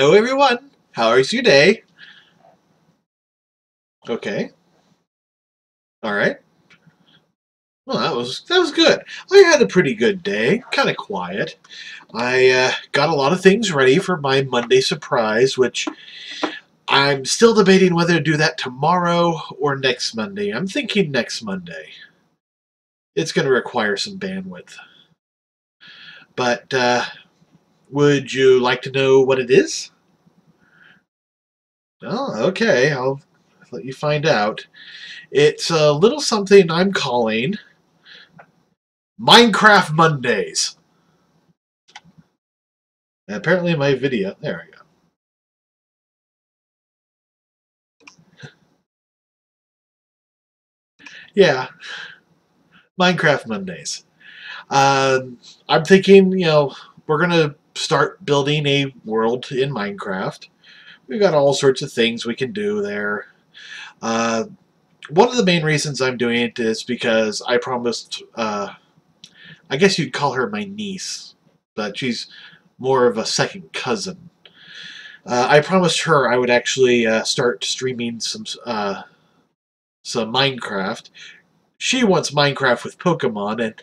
Hello, everyone. How is your day? Okay. All right. Well, that was that was good. I had a pretty good day. Kind of quiet. I uh, got a lot of things ready for my Monday surprise, which I'm still debating whether to do that tomorrow or next Monday. I'm thinking next Monday. It's going to require some bandwidth. But uh, would you like to know what it is? Oh, okay. I'll let you find out. It's a little something I'm calling Minecraft Mondays. And apparently my video, there we go. yeah, Minecraft Mondays. Um, I'm thinking, you know, we're going to start building a world in Minecraft. We've got all sorts of things we can do there. Uh, one of the main reasons I'm doing it is because I promised, uh, I guess you'd call her my niece, but she's more of a second cousin. Uh, I promised her I would actually uh, start streaming some uh, some Minecraft. She wants Minecraft with Pokemon, and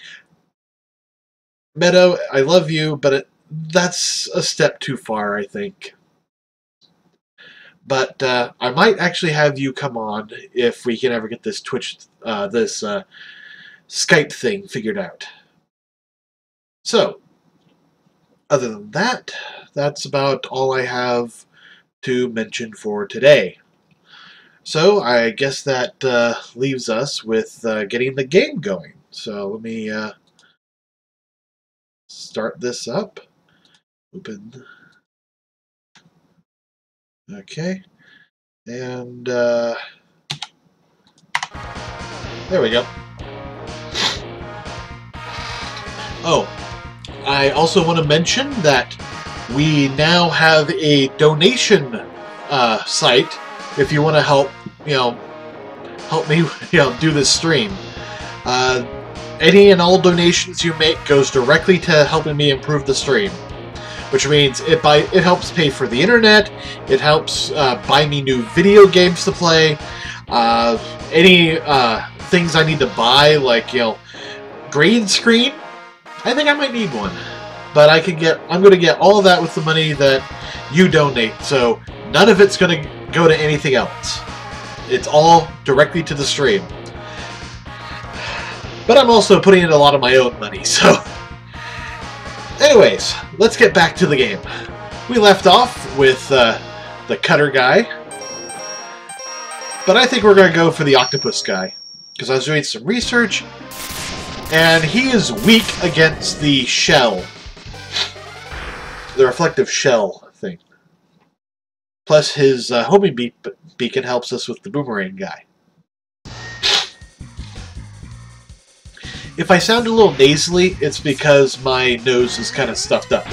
Meadow, I love you, but it, that's a step too far, I think. But uh, I might actually have you come on if we can ever get this Twitch, uh, this uh, Skype thing figured out. So, other than that, that's about all I have to mention for today. So I guess that uh, leaves us with uh, getting the game going. So let me uh, start this up. Open. Okay. And uh, there we go. Oh, I also want to mention that we now have a donation uh, site if you want to help, you know, help me, you know, do this stream. Uh, any and all donations you make goes directly to helping me improve the stream which means it buy it helps pay for the internet. It helps uh, buy me new video games to play. Uh, any uh, things I need to buy, like you know, green screen. I think I might need one, but I can get. I'm going to get all that with the money that you donate. So none of it's going to go to anything else. It's all directly to the stream. But I'm also putting in a lot of my own money, so Anyways, let's get back to the game. We left off with uh, the cutter guy. But I think we're going to go for the octopus guy. Because I was doing some research. And he is weak against the shell. The reflective shell thing. Plus his uh, homing be beacon helps us with the boomerang guy. If I sound a little nasally, it's because my nose is kind of stuffed up.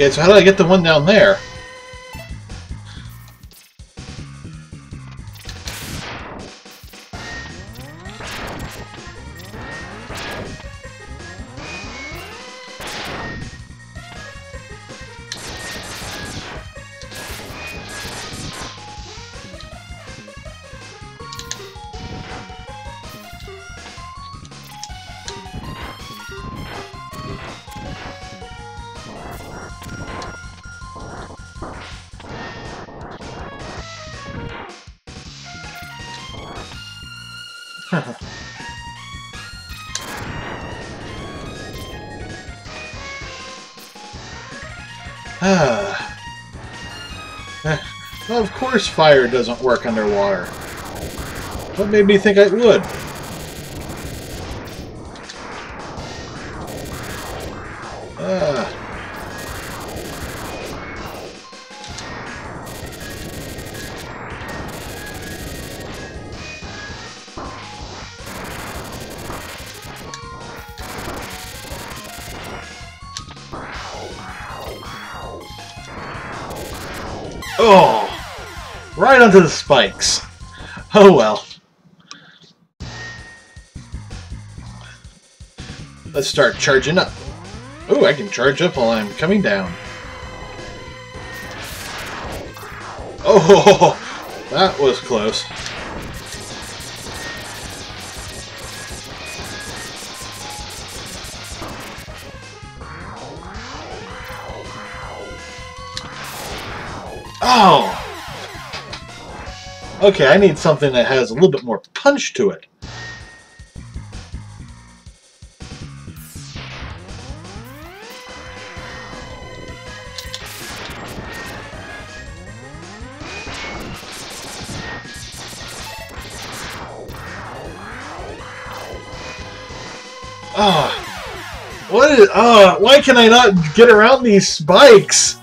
Okay, so how do I get the one down there? well, of course fire doesn't work underwater. What made me think it would? Right onto the spikes. Oh well. Let's start charging up. Oh, I can charge up while I'm coming down. Oh, that was close. Oh! Okay, I need something that has a little bit more punch to it. Ah, what is? Ah, why can I not get around these spikes?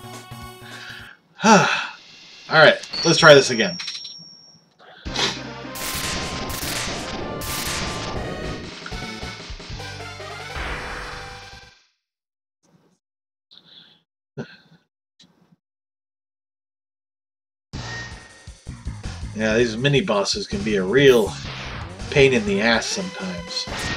All right, let's try this again. These mini bosses can be a real pain in the ass sometimes.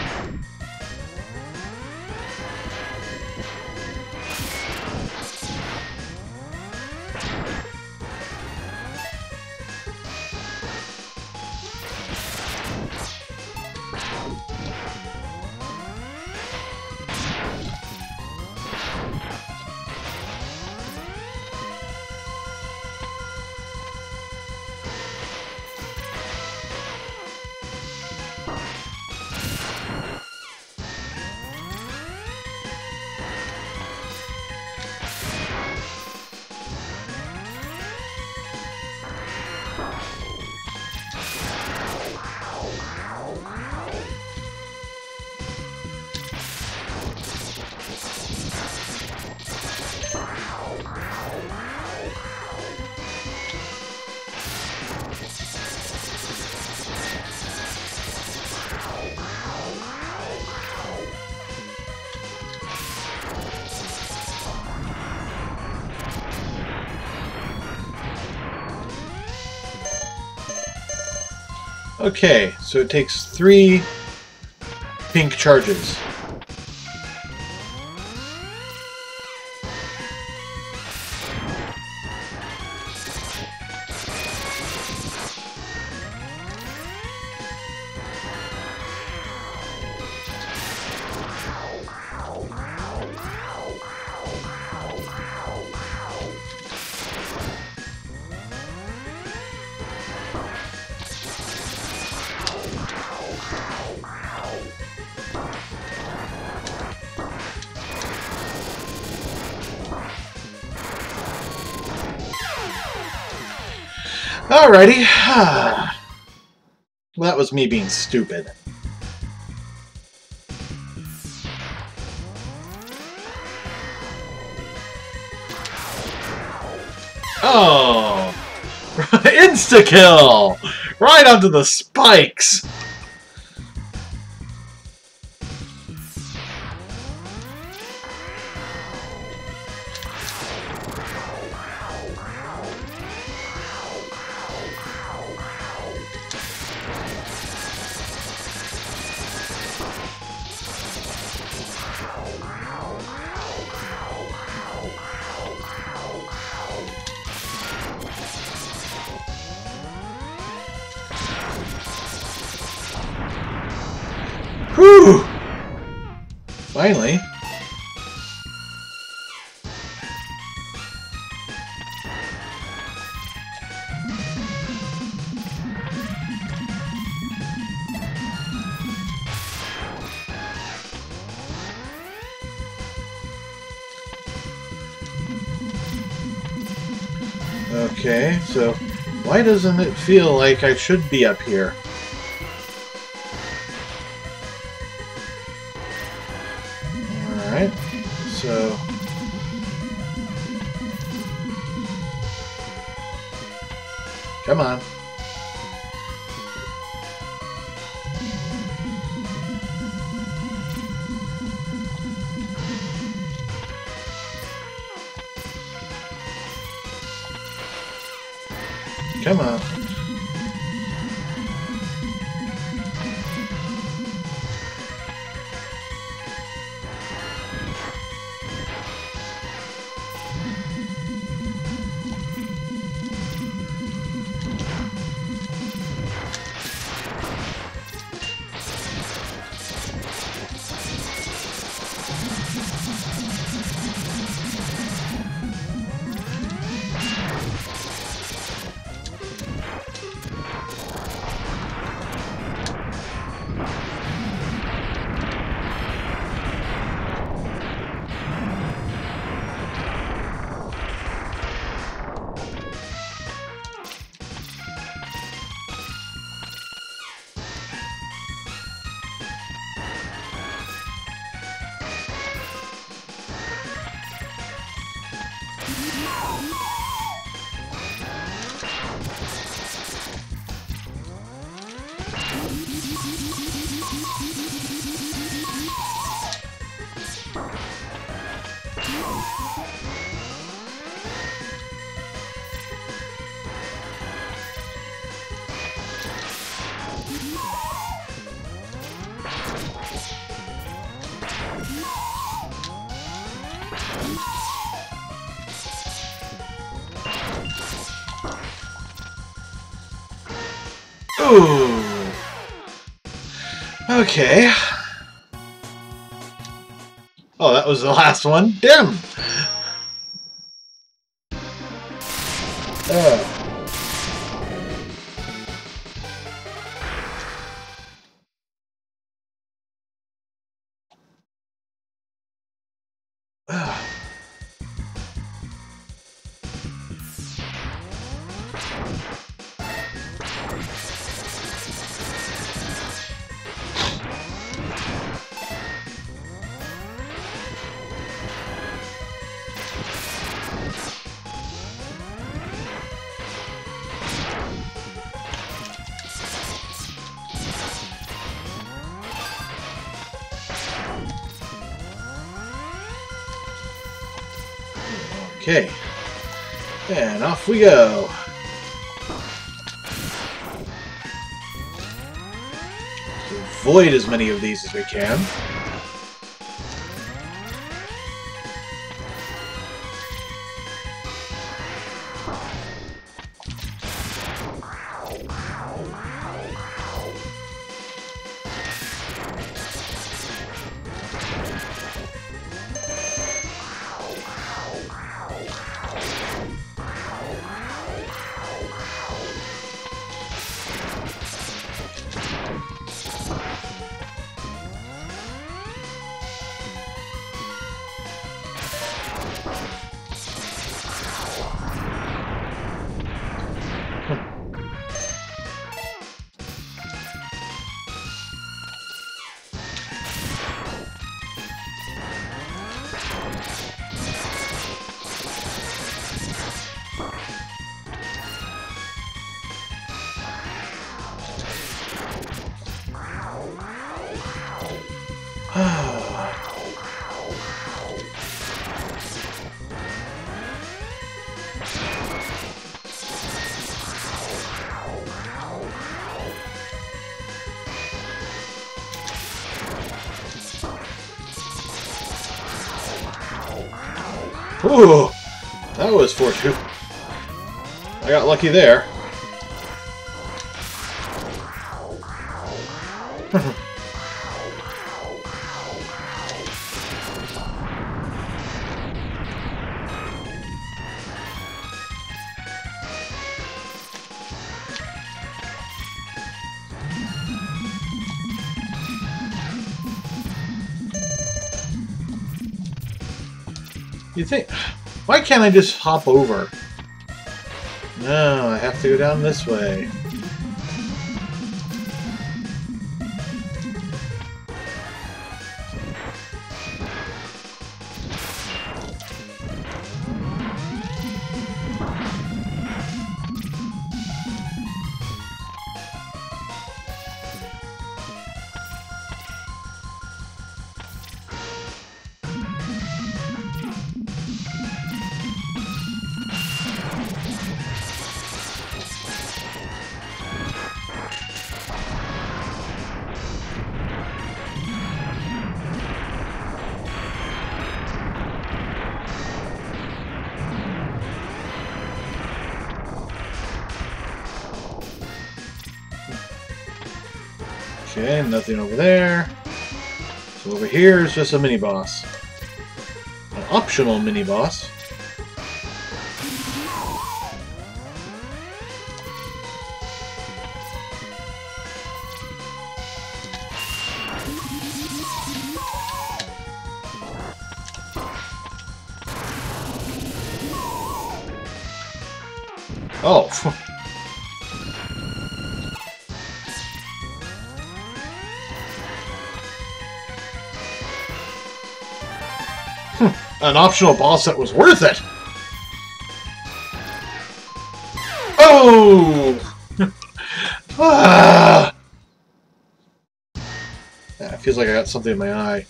Okay, so it takes three pink charges. Alrighty. well, that was me being stupid. Oh! Insta-kill! Right onto the spikes! Feel like I should be up here? Okay. Oh, that was the last one. Dim! Uh. Ah. Okay. And off we go. Avoid as many of these as we can. Lucky there. You think... Why can't I just hop over? Go down this way. Nothing over there. So over here is just a mini boss. An optional mini boss. Oh, an optional boss that was worth it. Oh! ah! Yeah, it feels like I got something in my eye.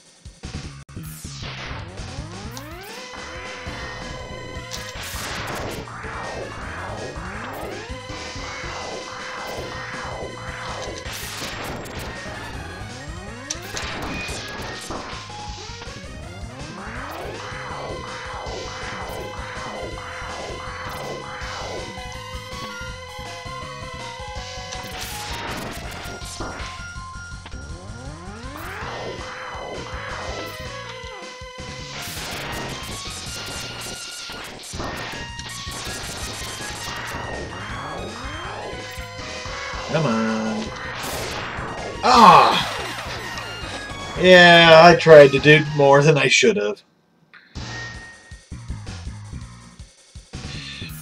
Yeah, I tried to do more than I should have.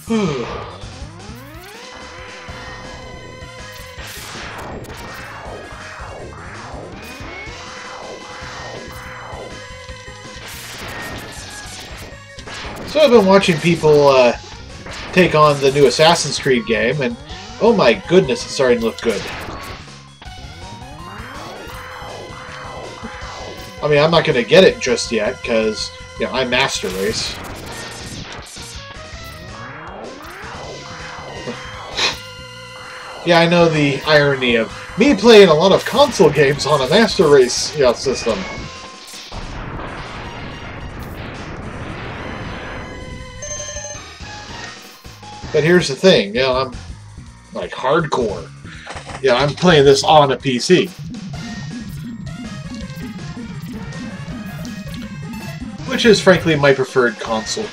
So I've been watching people uh, take on the new Assassin's Creed game, and oh my goodness, it's starting to look good. I mean, I'm not going to get it just yet, because, you know, I'm Master Race. yeah, I know the irony of me playing a lot of console games on a Master Race you know, system. But here's the thing, you know, I'm like hardcore. Yeah, I'm playing this on a PC. Which is frankly my preferred console.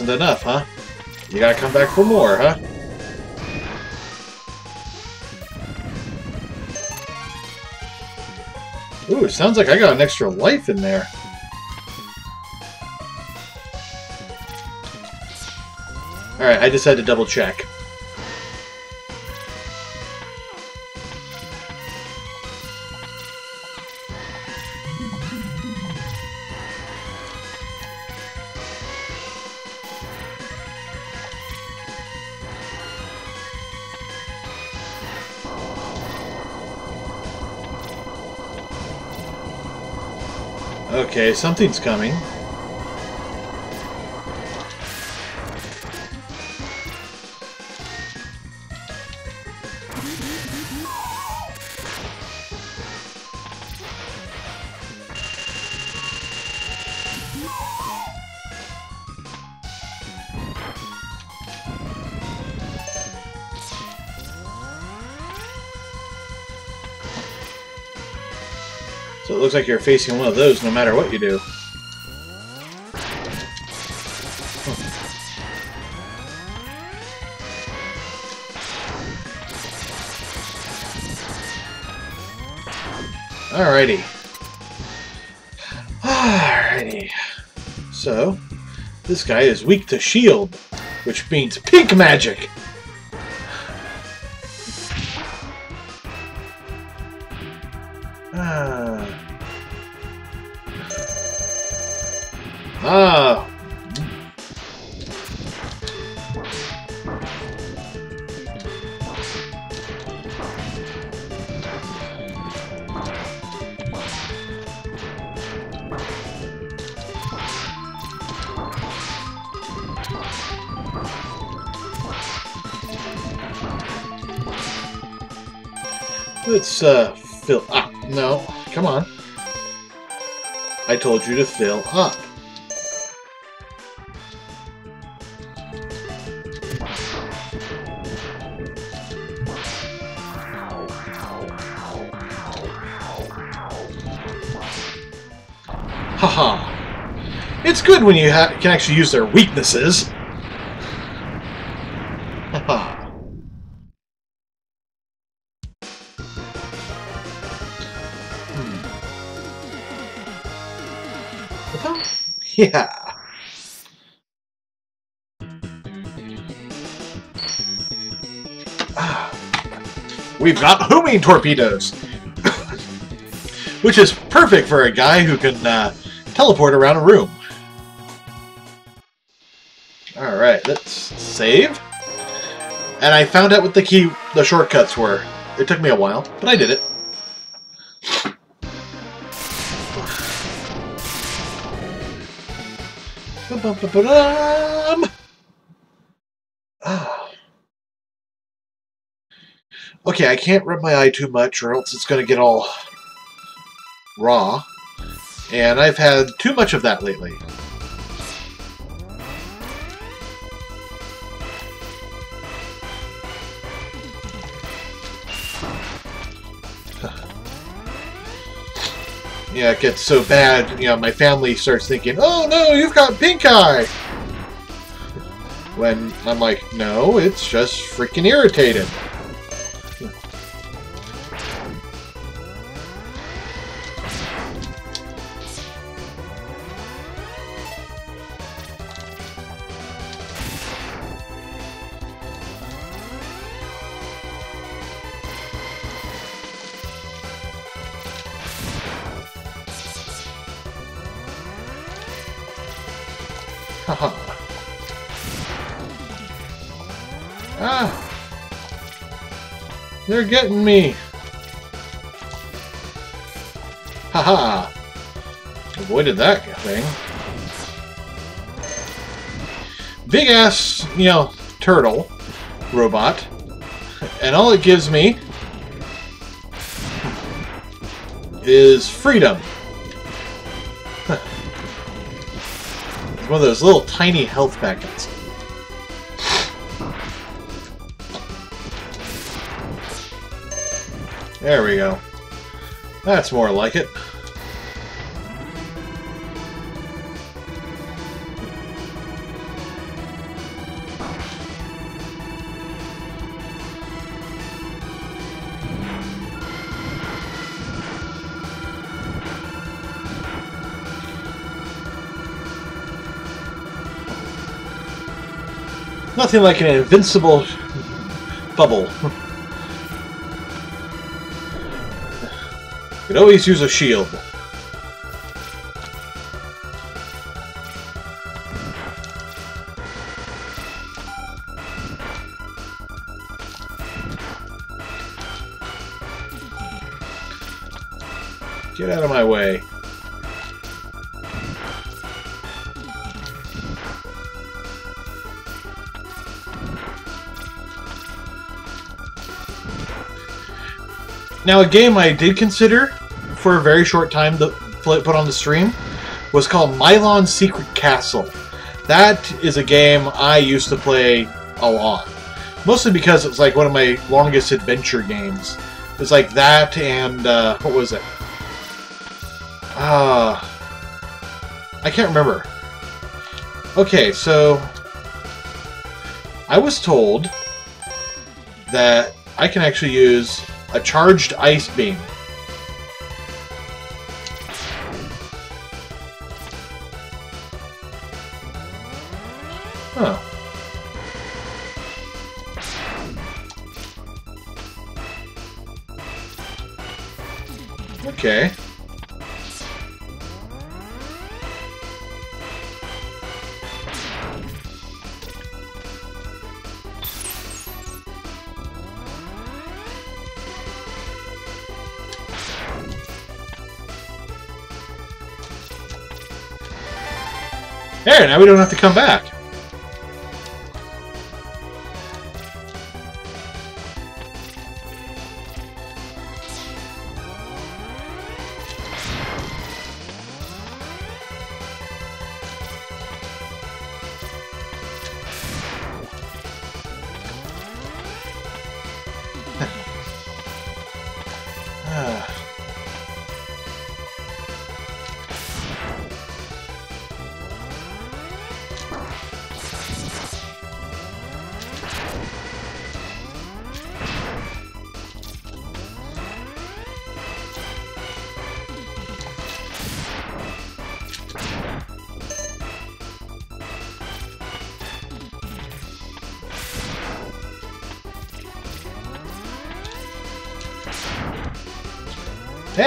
Wasn't enough, huh? You gotta come back for more, huh? Ooh, sounds like I got an extra life in there. Alright, I just had to double check. Okay, something's coming. So it looks like you're facing one of those no matter what you do. Alrighty. Alrighty. So, this guy is weak to shield, which means pink magic. Told you to fill up. Haha. It's good when you can actually use their weaknesses. Yeah. Ah. We've got homing torpedoes, which is perfect for a guy who can uh, teleport around a room. All right, let's save. And I found out what the key, the shortcuts were. It took me a while, but I did it. Ah. Okay, I can't rub my eye too much or else it's going to get all raw. And I've had too much of that lately. Yeah, it gets so bad, you know, my family starts thinking, oh no, you've got pink eye! When I'm like, no, it's just freaking irritated. They're getting me! Haha! Avoided that thing. Big ass, you know, turtle robot. And all it gives me is freedom. one of those little tiny health packets. There we go. That's more like it. Nothing like an invincible bubble. Could always use a shield. Get out of my way. Now, a game I did consider for a very short time to put on the stream was called Milon Secret Castle. That is a game I used to play a lot. Mostly because it was like one of my longest adventure games. It's like that and, uh, what was it? Ah. I can't remember. Okay, so I was told that I can actually use a charged ice beam. Now we don't have to come back.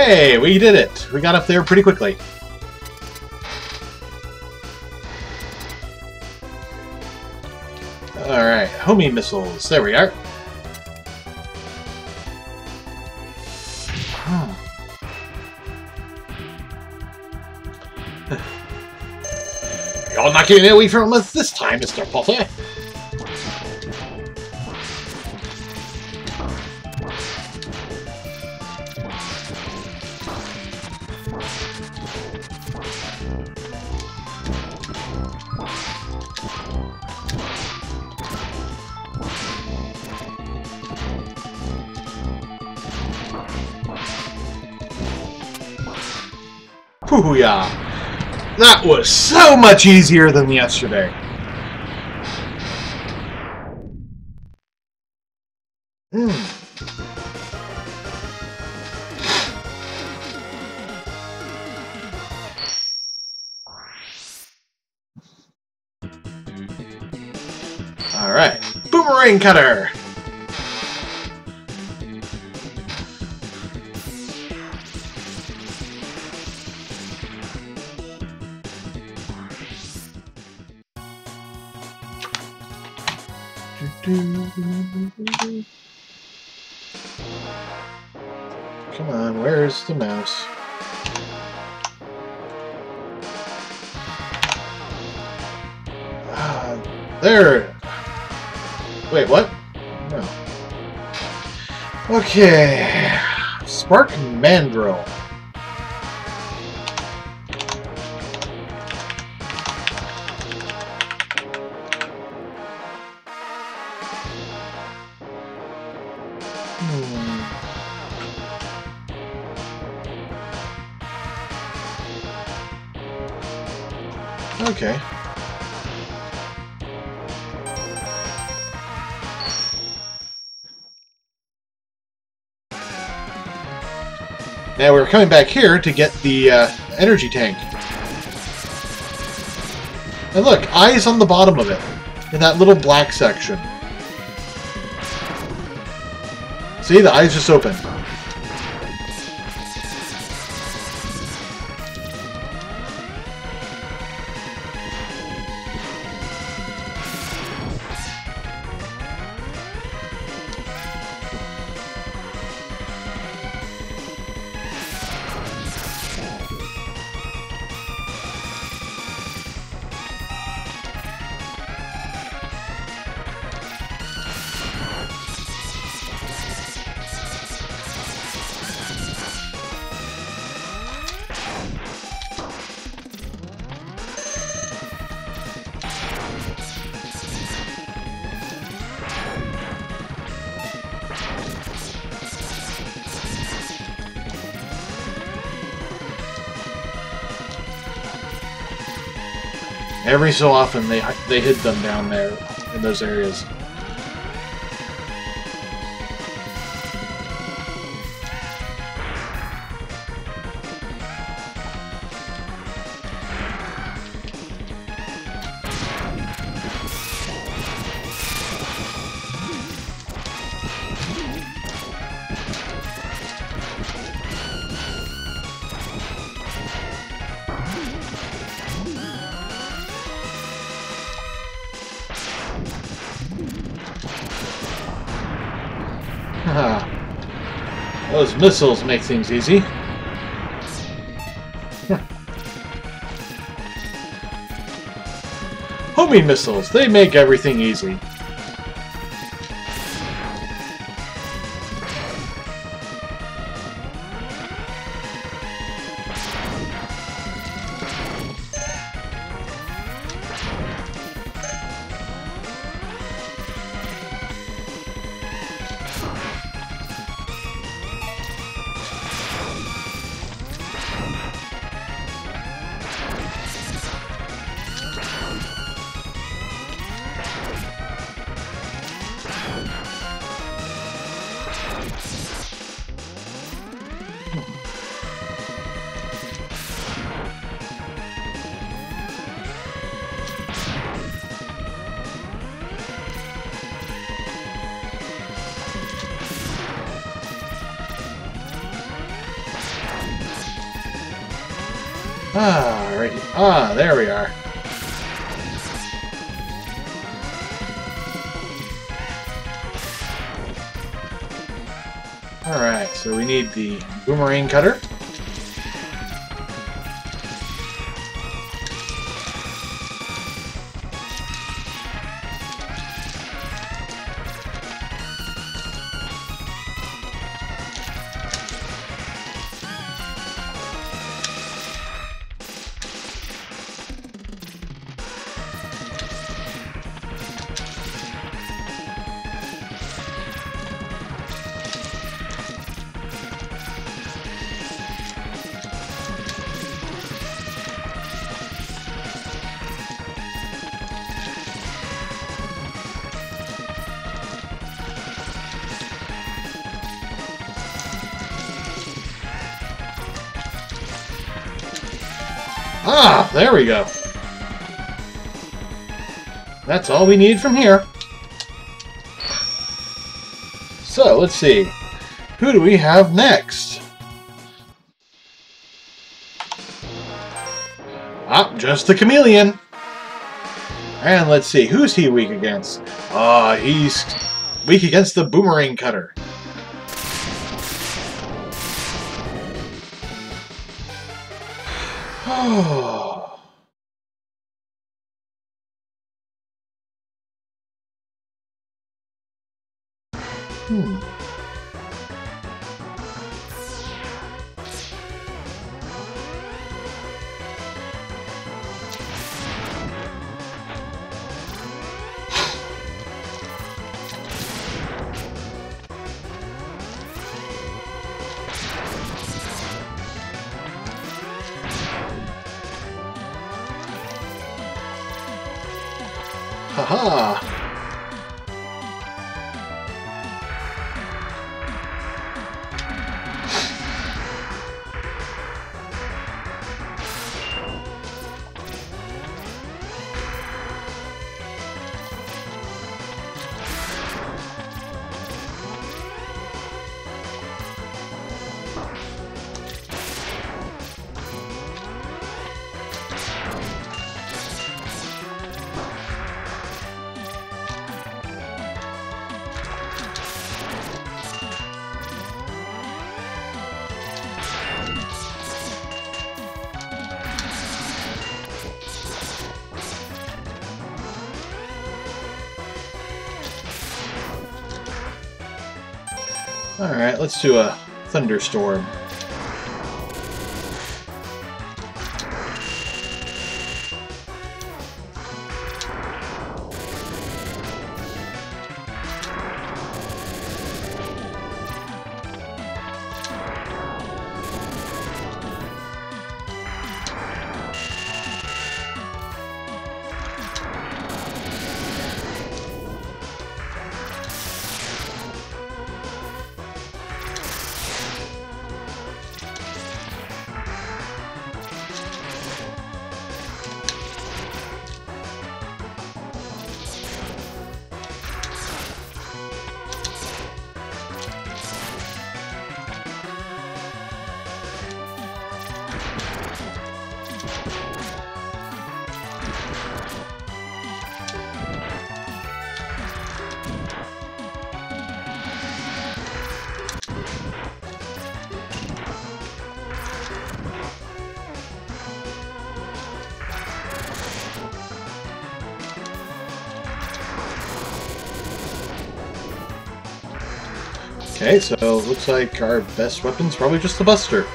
Hey, we did it! We got up there pretty quickly. Alright, homing missiles. There we are. Hmm. You're not getting away from us this time, Mr. Potter. Hoo-yeah! That was so much easier than yesterday. Hmm. Alright. Boomerang cutter! Okay. Spark Mandrill. Coming back here to get the uh, energy tank. And look, eyes on the bottom of it, in that little black section. See, the eyes just open. Every so often, they they hid them down there in those areas. Missiles make things easy. Homing missiles, they make everything easy. Ah. There we are. Alright, so we need the boomerang cutter. There we go. That's all we need from here. So, let's see. Who do we have next? Ah, just the chameleon. And let's see, who's he weak against? Ah, he's weak against the boomerang cutter. Let's do a thunderstorm. Okay, so looks like our best weapon's probably just the Buster.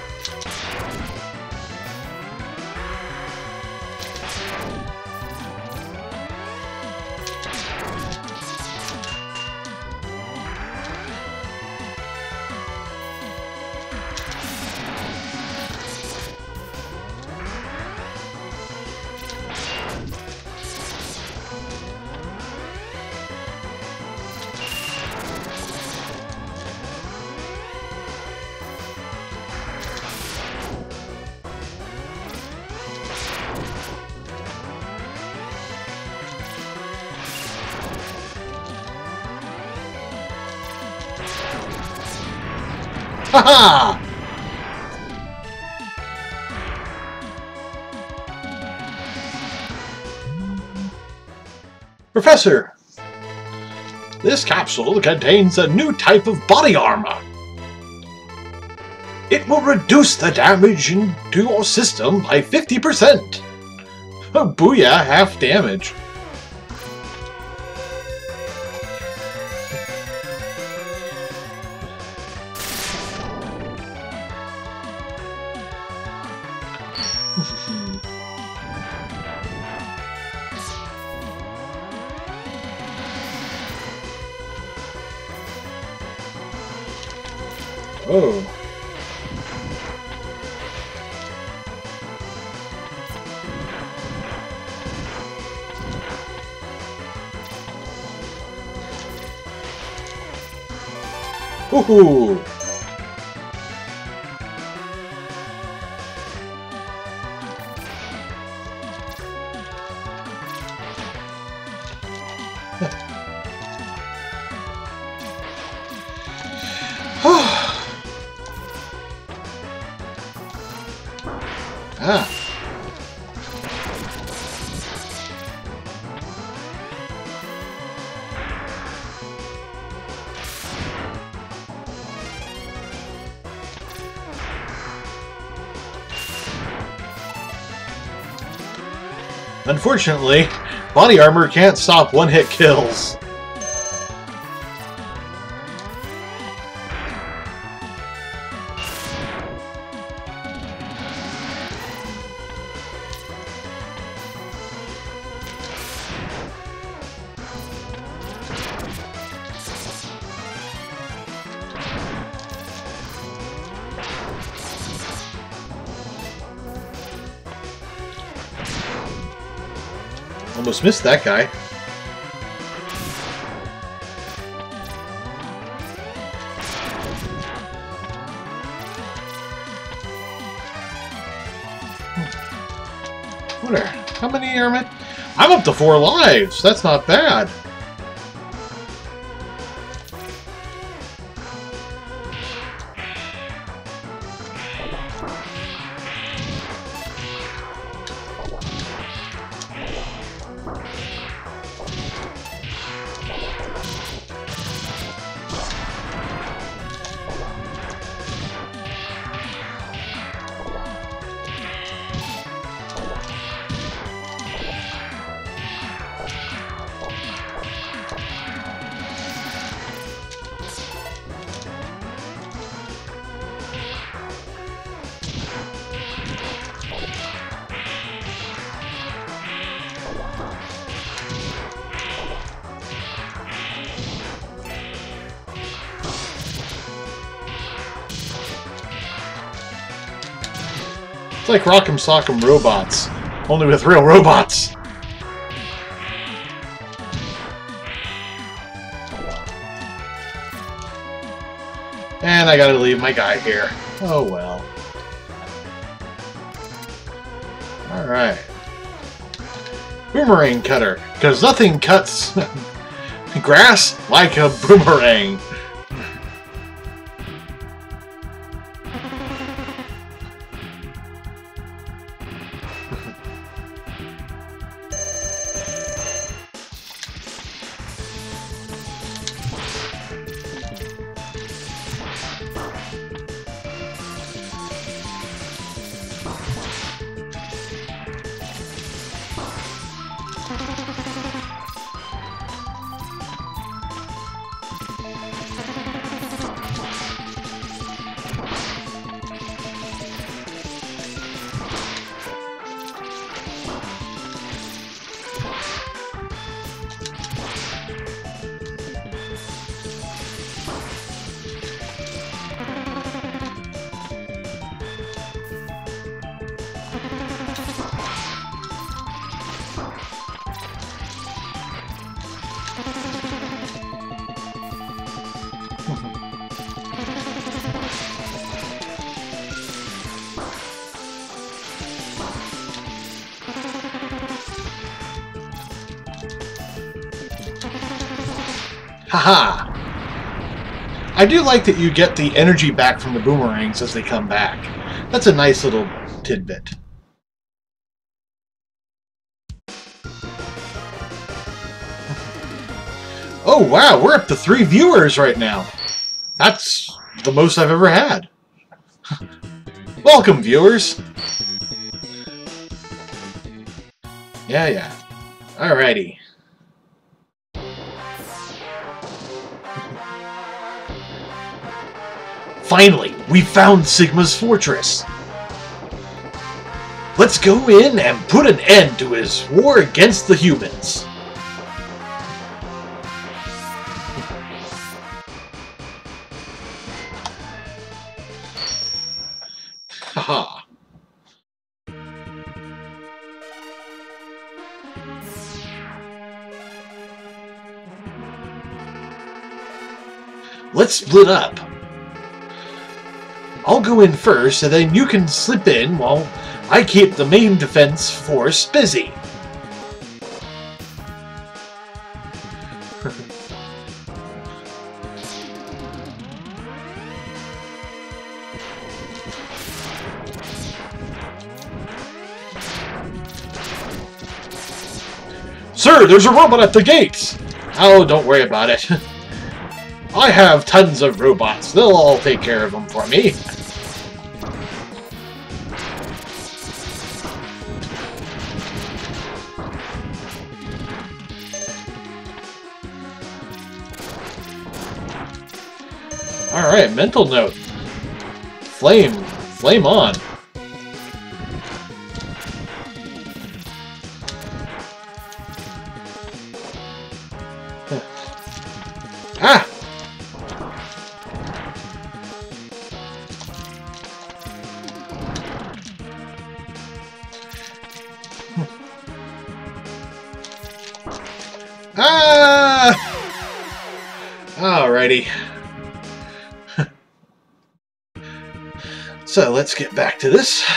Professor, this capsule contains a new type of body armor. It will reduce the damage into your system by 50%. Oh, booyah, half damage. Woohoo! Unfortunately, body armor can't stop one-hit kills. Almost missed that guy. Wonder, how many are. I'm up to four lives! That's not bad! Like Rock'em Sock'em Robots, only with real robots. And I gotta leave my guy here. Oh well. Alright. Boomerang cutter, because nothing cuts grass like a boomerang. Do like that you get the energy back from the boomerangs as they come back. That's a nice little tidbit. Oh wow, we're up to three viewers right now. That's the most I've ever had. Welcome, viewers! Yeah, yeah. Alrighty. Finally, we found Sigma's fortress. Let's go in and put an end to his war against the humans. Haha. Let's split up. I'll go in first, and then you can slip in while I keep the main defense force busy. Sir, there's a robot at the gates! Oh, don't worry about it. I have tons of robots. They'll all take care of them for me. Alright, mental note. Flame. Flame on. ah! So let's get back to this.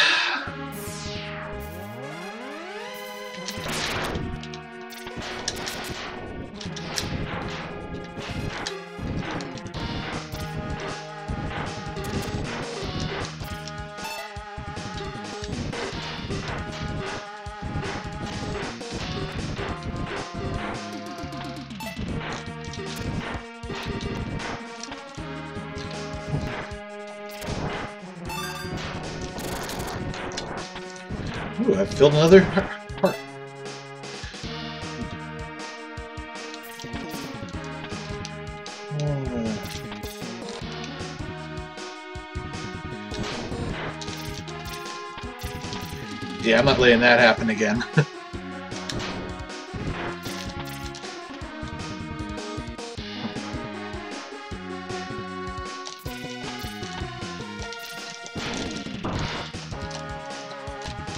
Ooh, another heart. Oh. Hmm. Yeah, I'm not letting that happen again.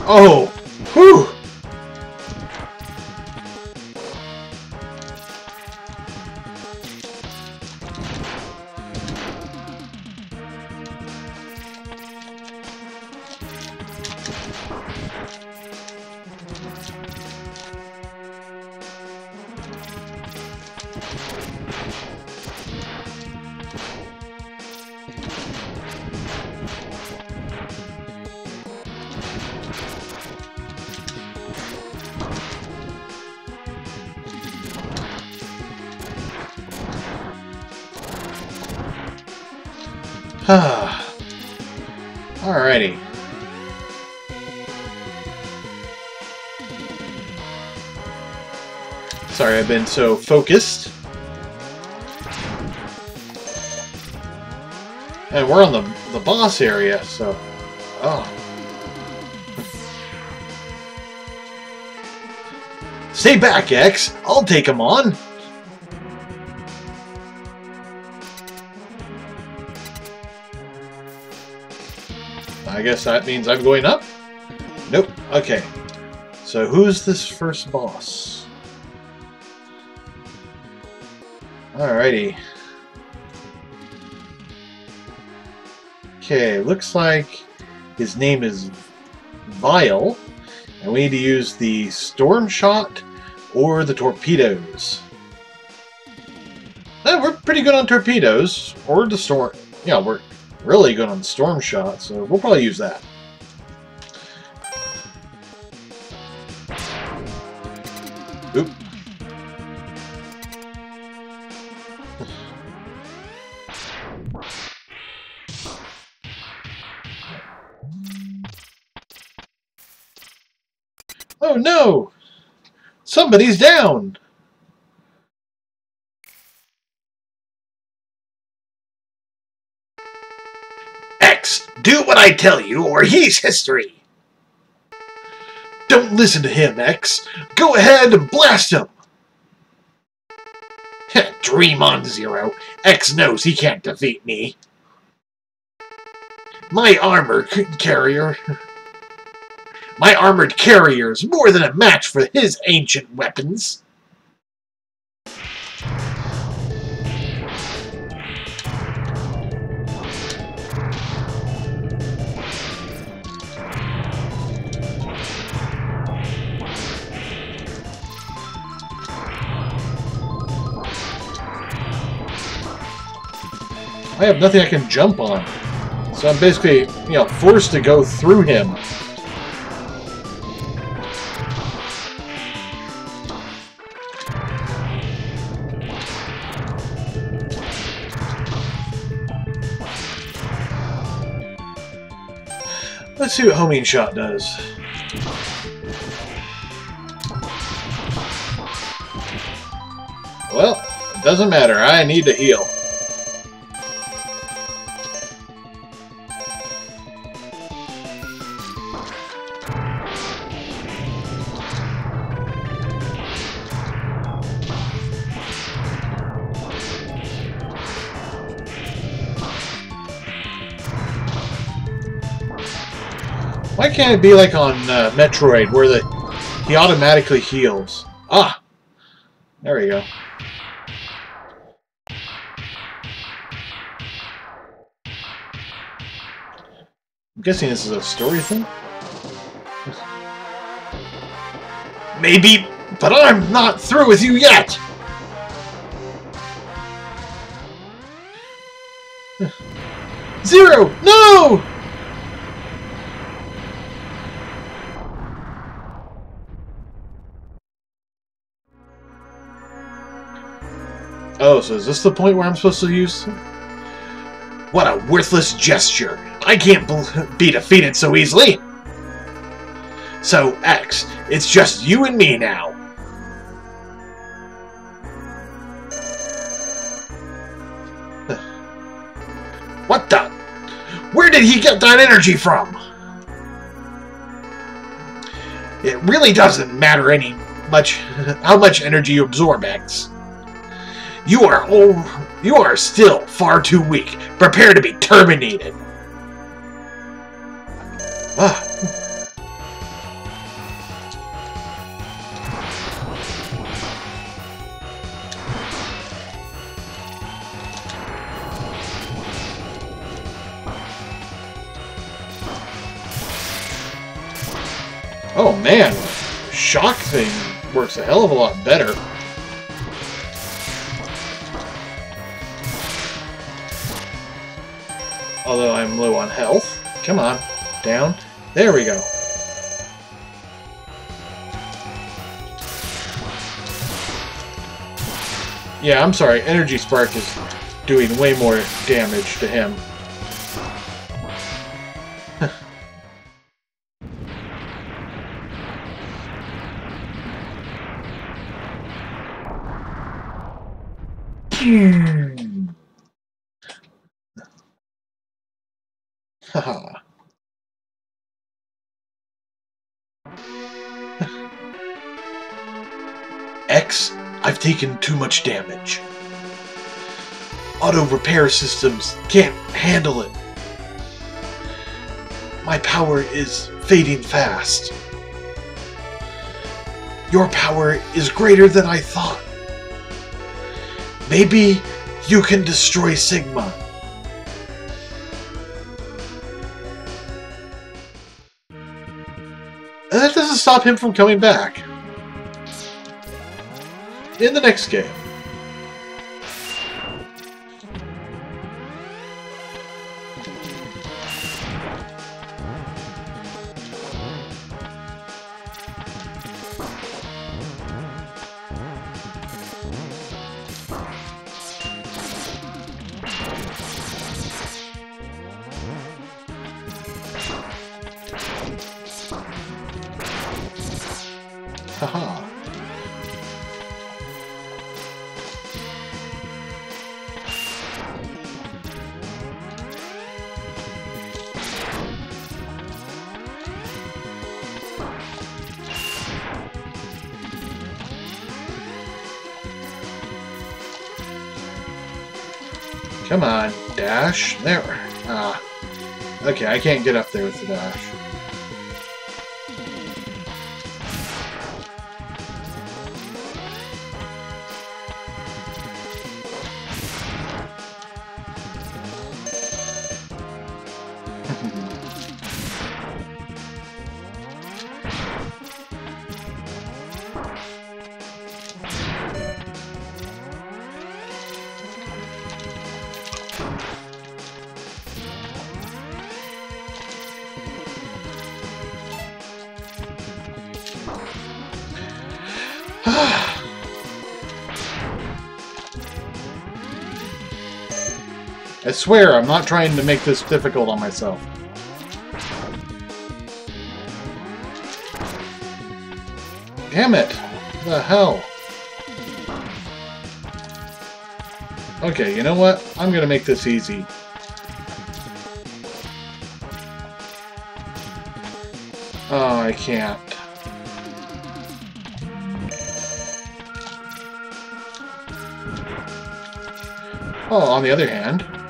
oh! Been so focused. And we're on the, the boss area, so... Oh. Stay back, X! I'll take him on! I guess that means I'm going up? Nope. Okay. So who's this first boss? Alrighty. Okay, looks like his name is Vile, and we need to use the Storm Shot or the Torpedoes. Eh, we're pretty good on torpedoes, or the storm. Yeah, we're really good on storm shot, so we'll probably use that. No! Somebody's down! X, do what I tell you, or he's history. Don't listen to him, X. Go ahead and blast him! Dream on, Zero. X knows he can't defeat me. My armor carrier... My armored carrier is more than a match for his ancient weapons. I have nothing I can jump on. So I'm basically, you know, forced to go through him. Let's see what homing shot does. Well, it doesn't matter. I need to heal. Can't it be like on uh, Metroid, where the he automatically heals? Ah! There we go. I'm guessing this is a story thing? Maybe, but I'm not through with you yet! Zero! No! Oh, so is this the point where I'm supposed to use... What a worthless gesture! I can't be defeated so easily! So, X, it's just you and me now. What the? Where did he get that energy from? It really doesn't matter any much how much energy you absorb, X. You are all you are still far too weak. Prepare to be terminated. Ah. Oh man, shock thing works a hell of a lot better. Although I'm low on health. Come on, down. There we go. Yeah, I'm sorry. Energy Spark is doing way more damage to him. Taken too much damage. Auto repair systems can't handle it. My power is fading fast. Your power is greater than I thought. Maybe you can destroy Sigma. And that doesn't stop him from coming back. In the next game. Can't get up there with the dash. Swear, I'm not trying to make this difficult on myself. Damn it! The hell? Okay, you know what? I'm gonna make this easy. Oh, I can't. Oh, on the other hand...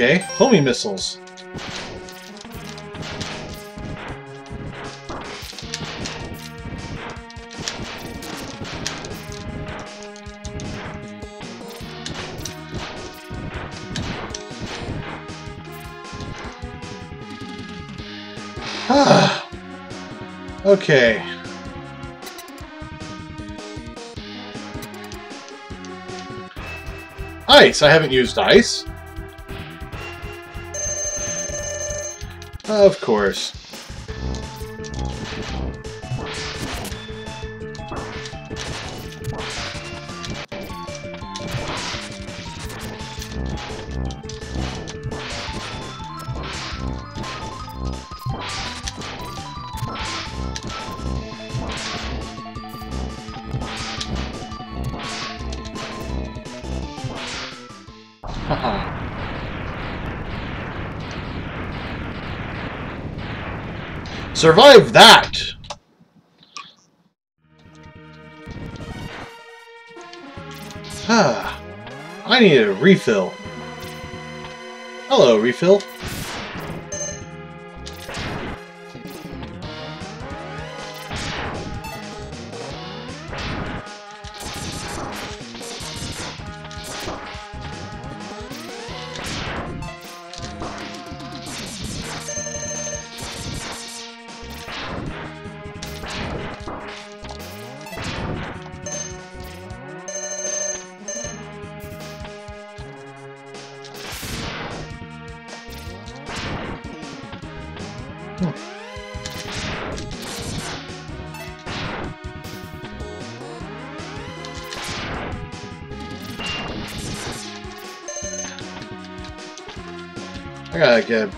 Okay, homing missiles. Ah. Okay. Ice! I haven't used ice. Of course. Survive that! Ah, I need a refill. Hello, refill.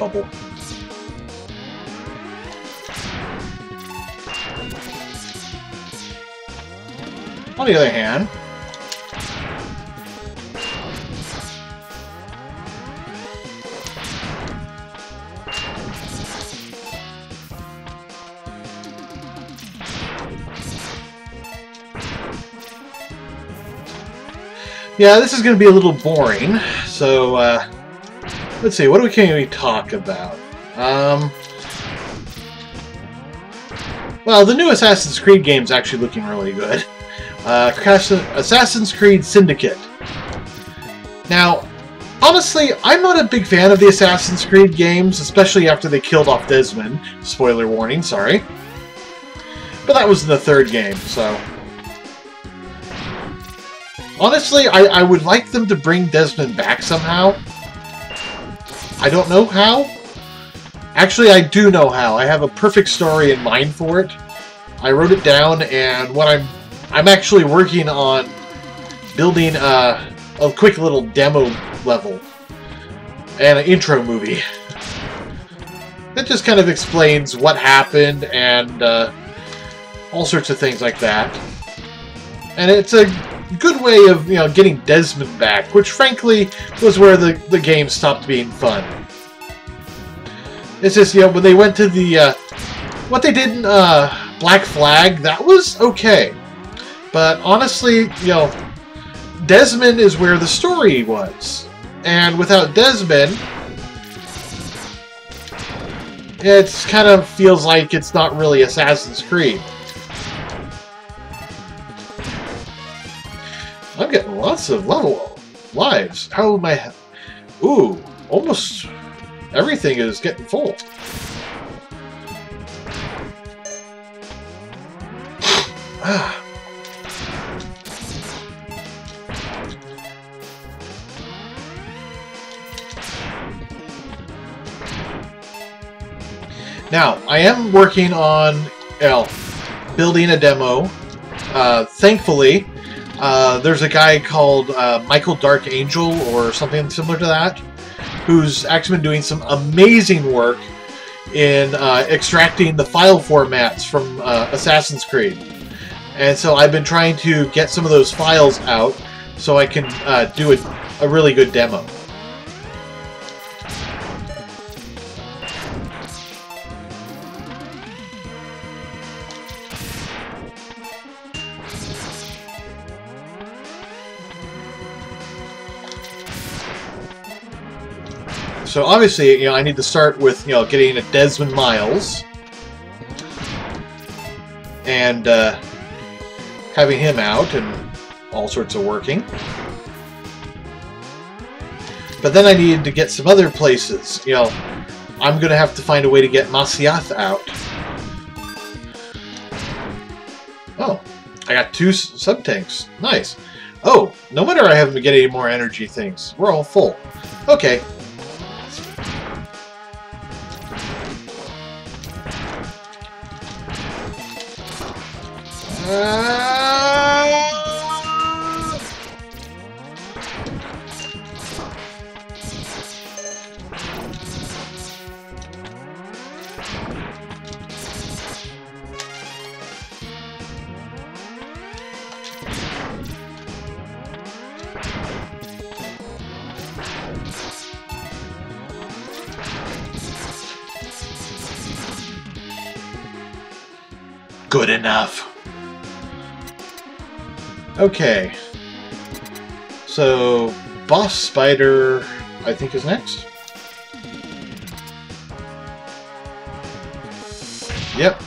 Bubble. On the other hand, yeah, this is going to be a little boring, so uh, let's see, what can we talk about? Um, Well, the new Assassin's Creed game is actually looking really good. Uh, Assassin's Creed Syndicate. Now, honestly, I'm not a big fan of the Assassin's Creed games, especially after they killed off Desmond. Spoiler warning, sorry. But that was in the third game, so... Honestly, I, I would like them to bring Desmond back somehow. I don't know how. Actually, I do know how. I have a perfect story in mind for it. I wrote it down, and what I'm I'm actually working on building a, a quick little demo level and an intro movie. That just kind of explains what happened and uh, all sorts of things like that. And it's a good way of, you know, getting Desmond back, which frankly was where the, the game stopped being fun. It's just, you know, when they went to the, uh, what they did in uh, Black Flag, that was okay. But honestly, you know, Desmond is where the story was. And without Desmond, it kind of feels like it's not really Assassin's Creed. I'm getting lots of level lives. How am I... Ooh, almost everything is getting full. Ah. Now, I am working on know, building a demo. Uh, thankfully, uh, there's a guy called uh, Michael Dark Angel or something similar to that, who's actually been doing some amazing work in uh, extracting the file formats from uh, Assassin's Creed. And so I've been trying to get some of those files out so I can uh, do a, a really good demo. So obviously, you know, I need to start with, you know, getting a Desmond Miles. And uh, having him out and all sorts of working. But then I needed to get some other places. You know, I'm going to have to find a way to get Masyaf out. Oh, I got two sub-tanks. Nice. Oh, no wonder I haven't been getting any more energy things. We're all full. Okay, Good enough. Okay. So, Boss Spider, I think, is next. Yep.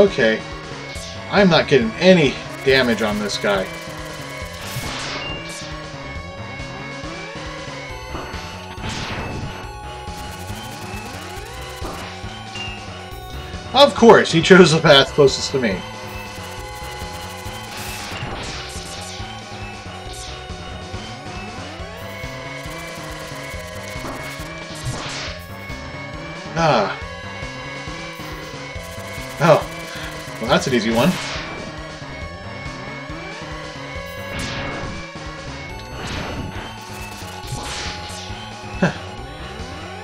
Okay. I'm not getting any damage on this guy. Of course, he chose the path closest to me. An easy one.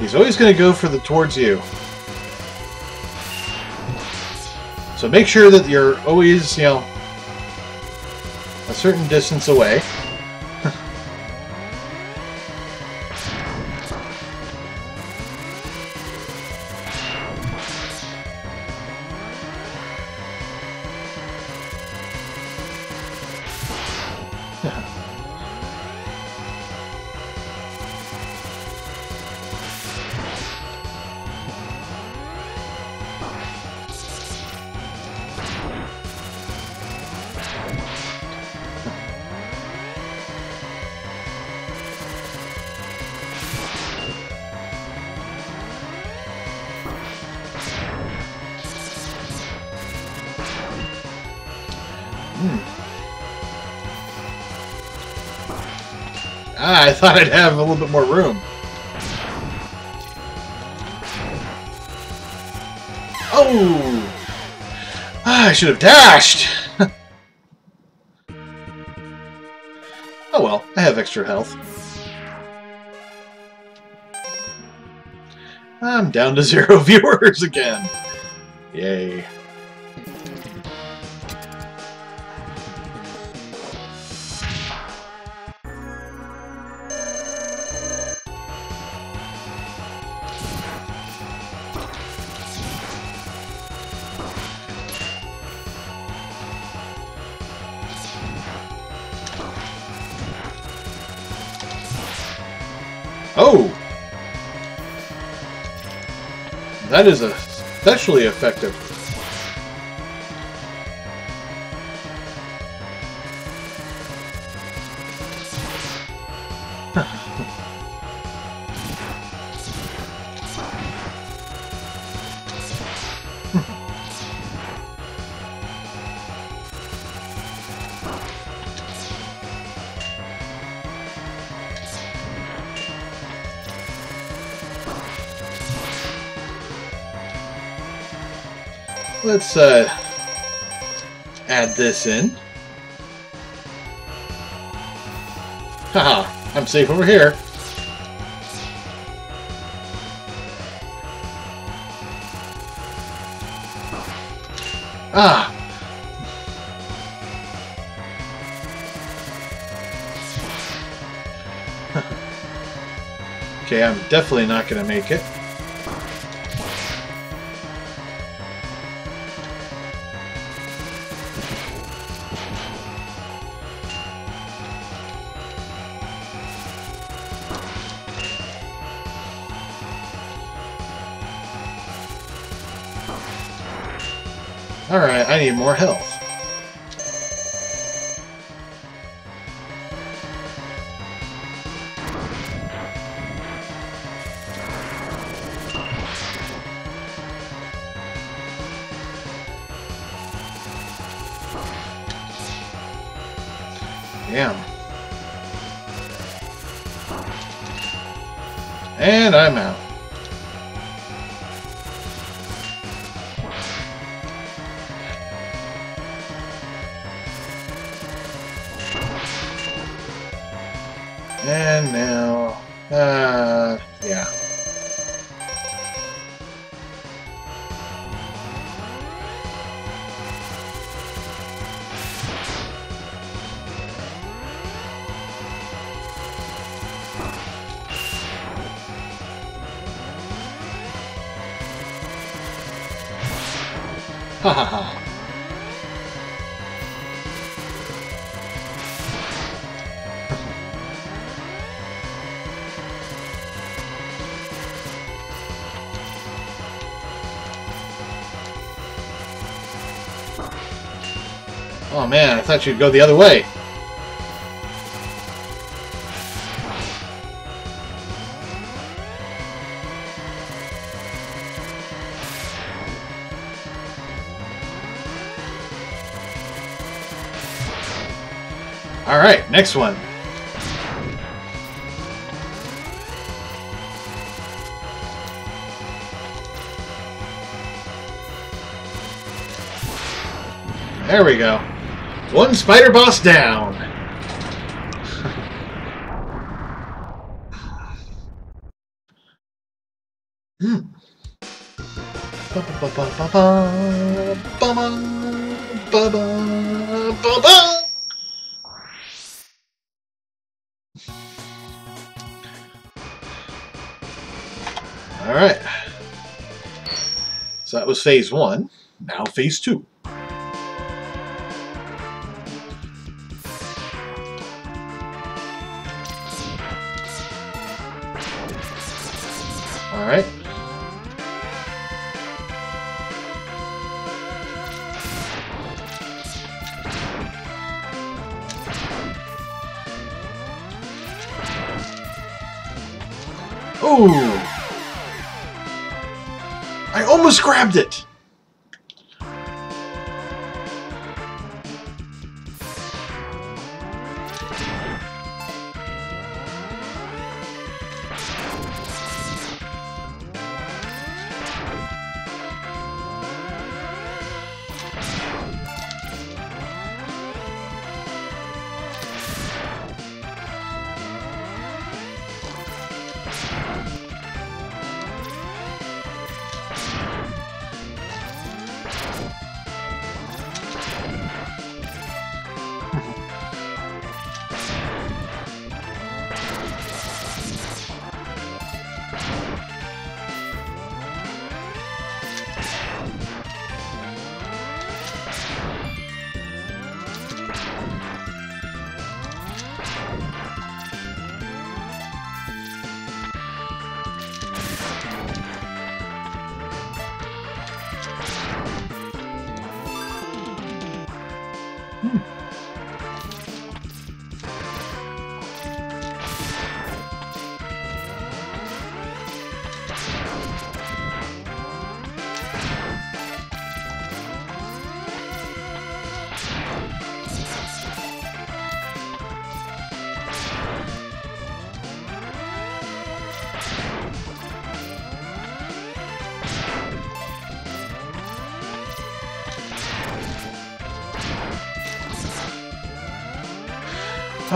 He's always going to go for the towards you. So make sure that you're always, you know, a certain distance away. Thought I'd have a little bit more room. Oh! Ah, I should have dashed! oh well, I have extra health. I'm down to zero viewers again. Yay. That is especially effective. Let's uh, add this in. Haha, I'm safe over here. Ah! okay, I'm definitely not to make it. I need more health. Damn. And I'm out. Thought you'd go the other way. Alright, next one. There we go. One spider boss down. hmm. All right. So that was phase one. Now phase two. Grabbed it!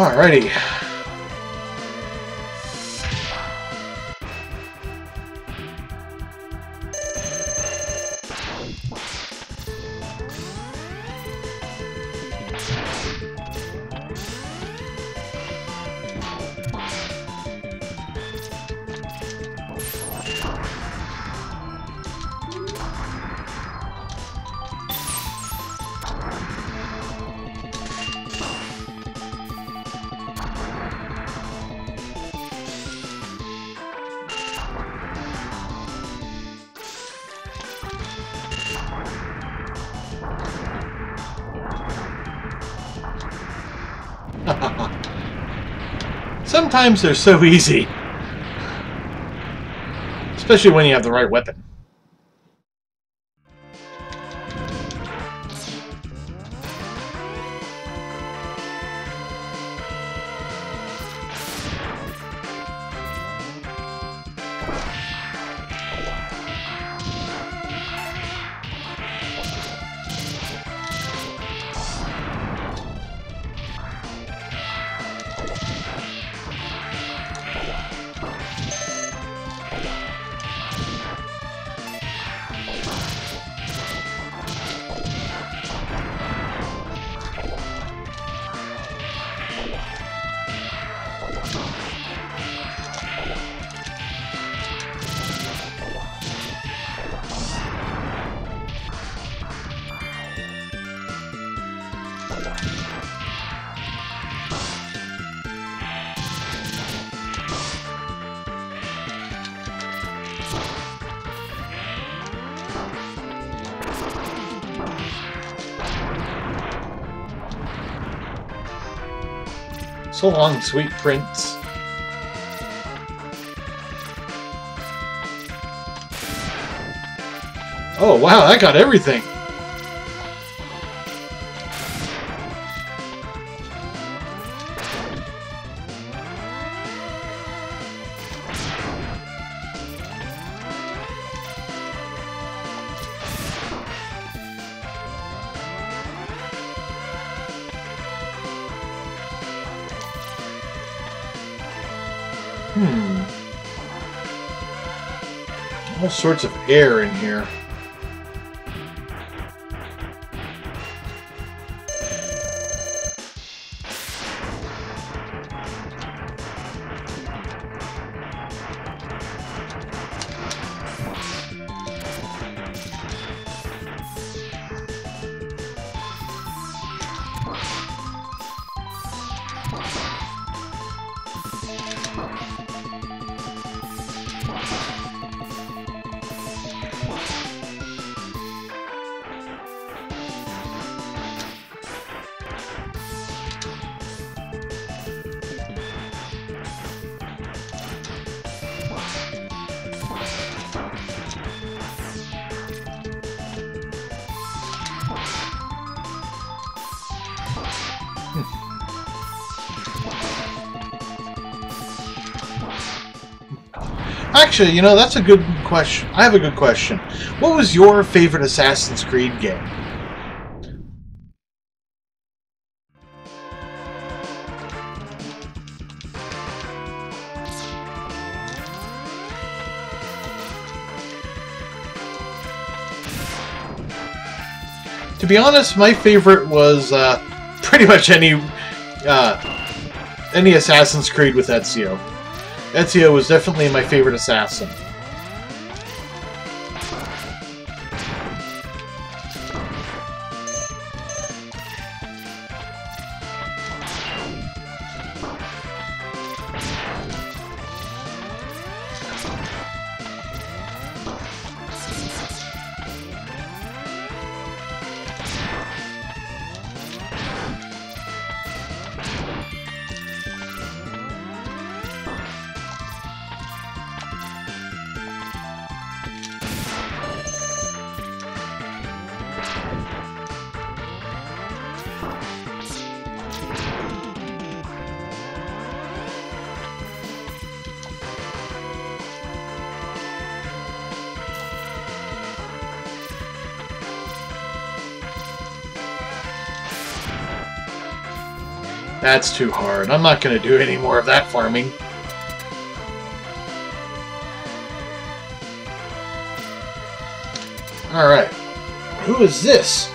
Alrighty. They're so easy. Especially when you have the right weapon. So long, sweet prince. Oh, wow, I got everything. Sorts of air in here. Actually, you know, that's a good question. I have a good question. What was your favorite Assassin's Creed game? To be honest, my favorite was uh, pretty much any uh, any Assassin's Creed with Ezio. Ezio was definitely my favorite assassin. That's too hard. I'm not going to do any more of that farming. Alright. Who is this?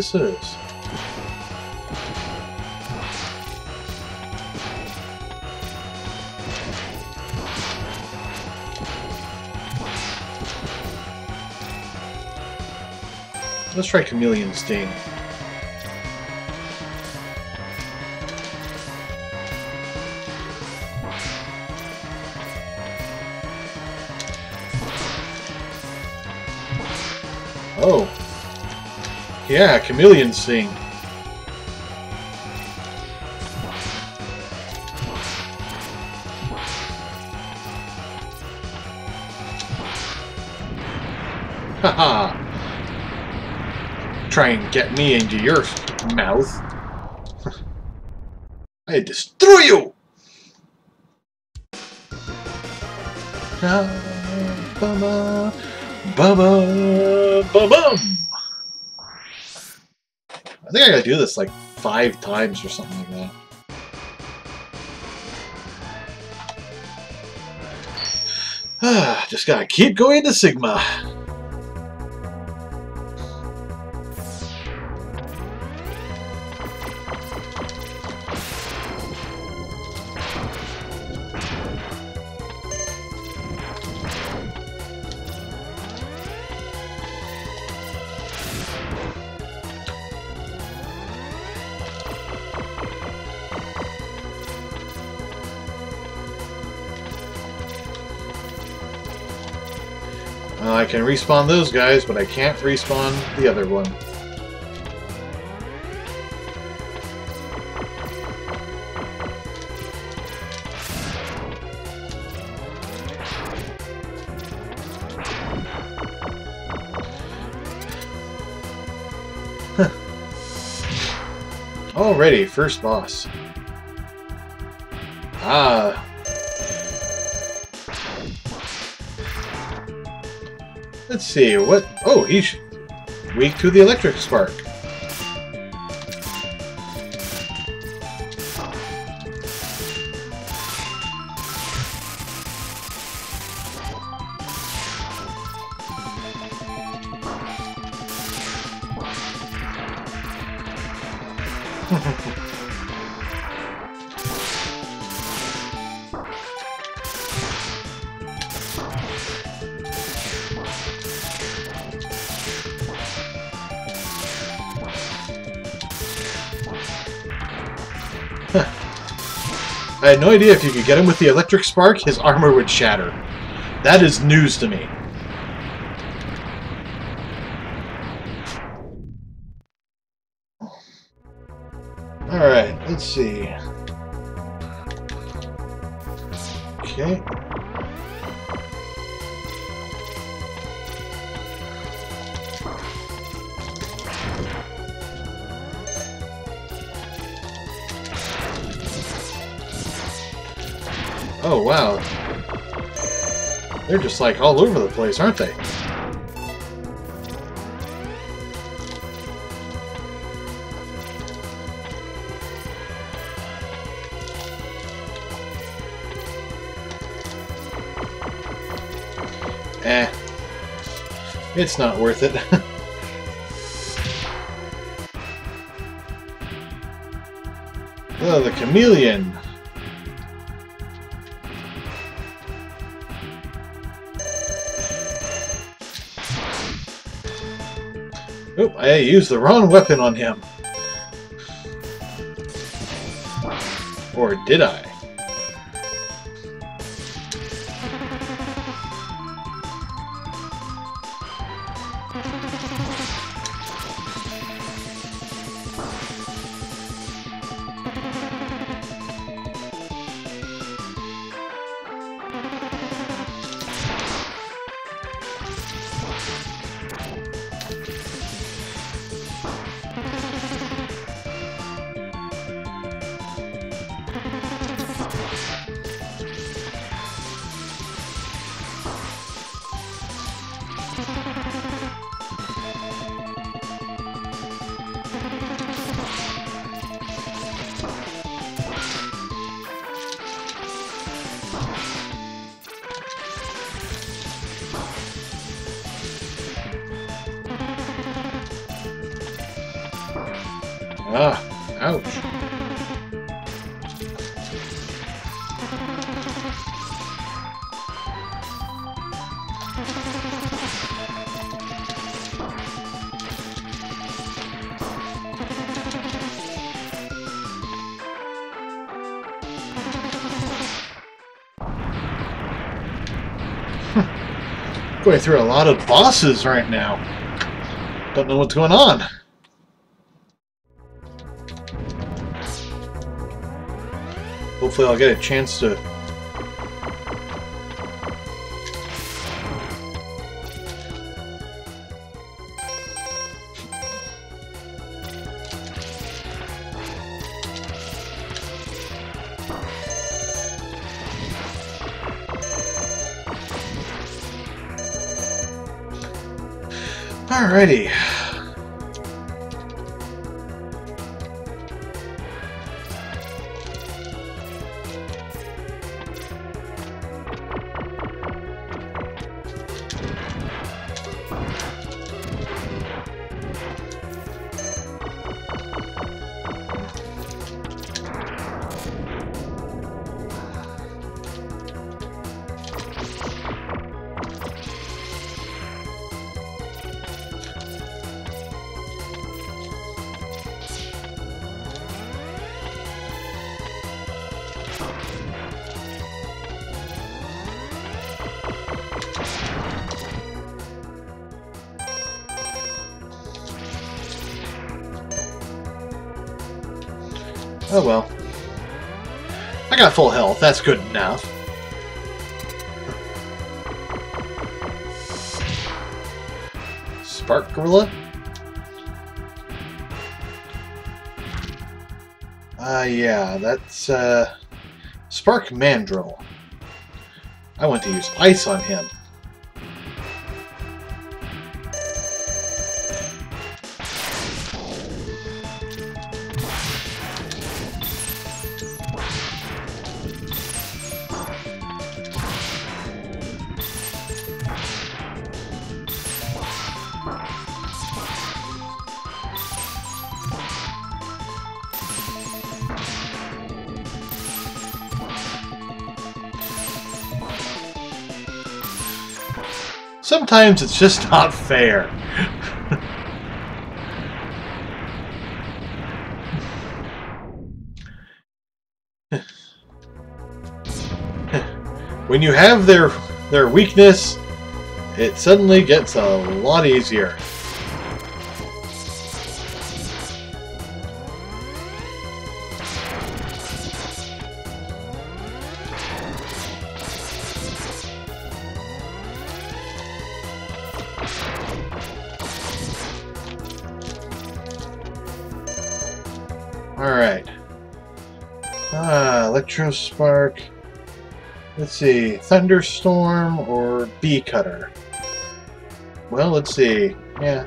This is. Let's try Chameleon Sting. Yeah, Chameleon Sting. Haha. Try and get me into your mouth. I destroy you! This like five times or something like that. Just gotta keep going to Sigma. I can respawn those guys, but I can't respawn the other one. Alrighty, first boss. Ah. Let's see, what... Oh, he's weak to the electric spark. I had no idea if you could get him with the electric spark, his armor would shatter. That is news to me. Like all over the place, aren't they? Eh. It's not worth it. oh, the chameleon. Used the wrong weapon on him. Or did I? Going through a lot of bosses right now. Don't know what's going on. Hopefully I'll get a chance to... Alrighty. Got full health, that's good enough. Spark Gorilla? Uh, yeah, that's, uh, Spark Mandrill. I want to use Ice on him. Sometimes it's just not fair. when you have their their weakness, it suddenly gets a lot easier. Ah, Electrospark. Let's see, Thunderstorm or Bee Cutter? Well, let's see. Yeah.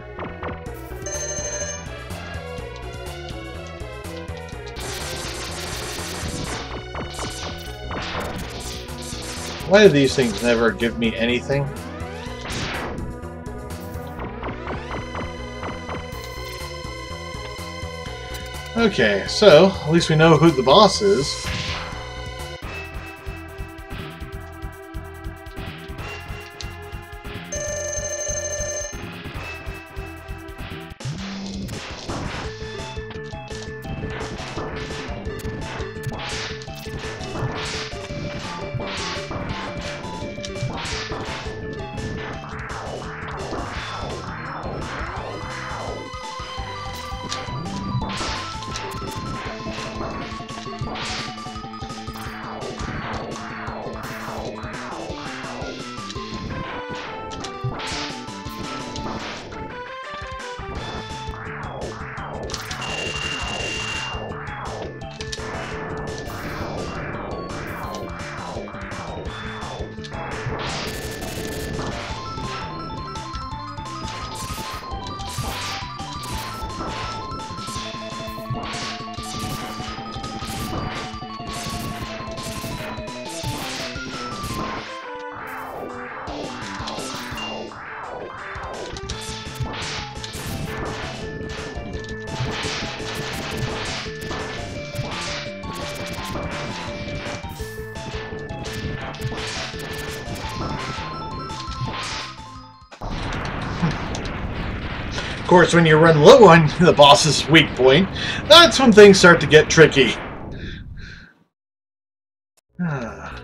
Why do these things never give me anything? Okay, so at least we know who the boss is. Course, when you run low on the boss's weak point, that's when things start to get tricky. Ah.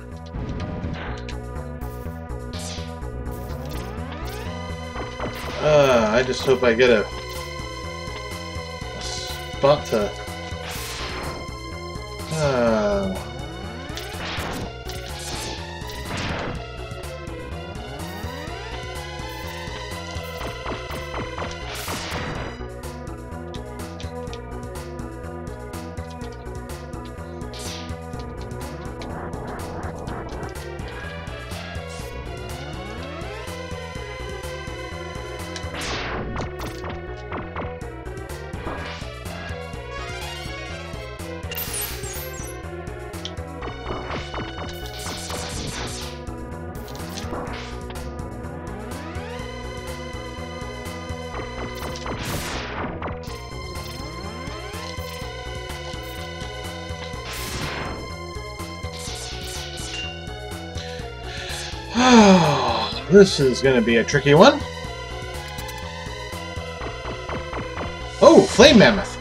Uh, I just hope I get a, a spot to... this is going to be a tricky one. Oh, Flame Mammoth.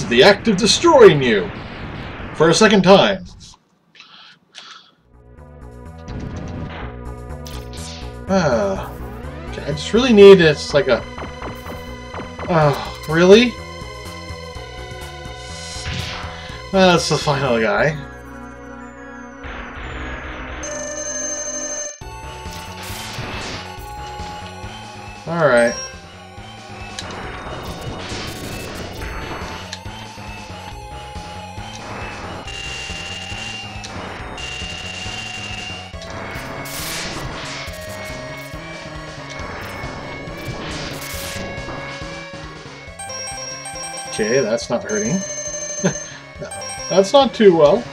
Is the act of destroying you. For a second time. Ah. I just really need it's like a... Oh, really? That's the final guy. Okay, that's not hurting. that's not too well.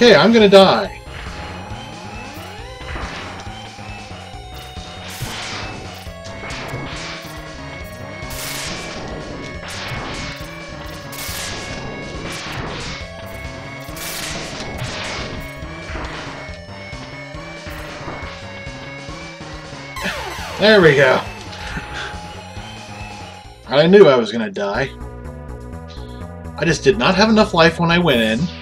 Okay, I'm gonna die. There we go. I knew I was gonna die. I just did not have enough life when I went in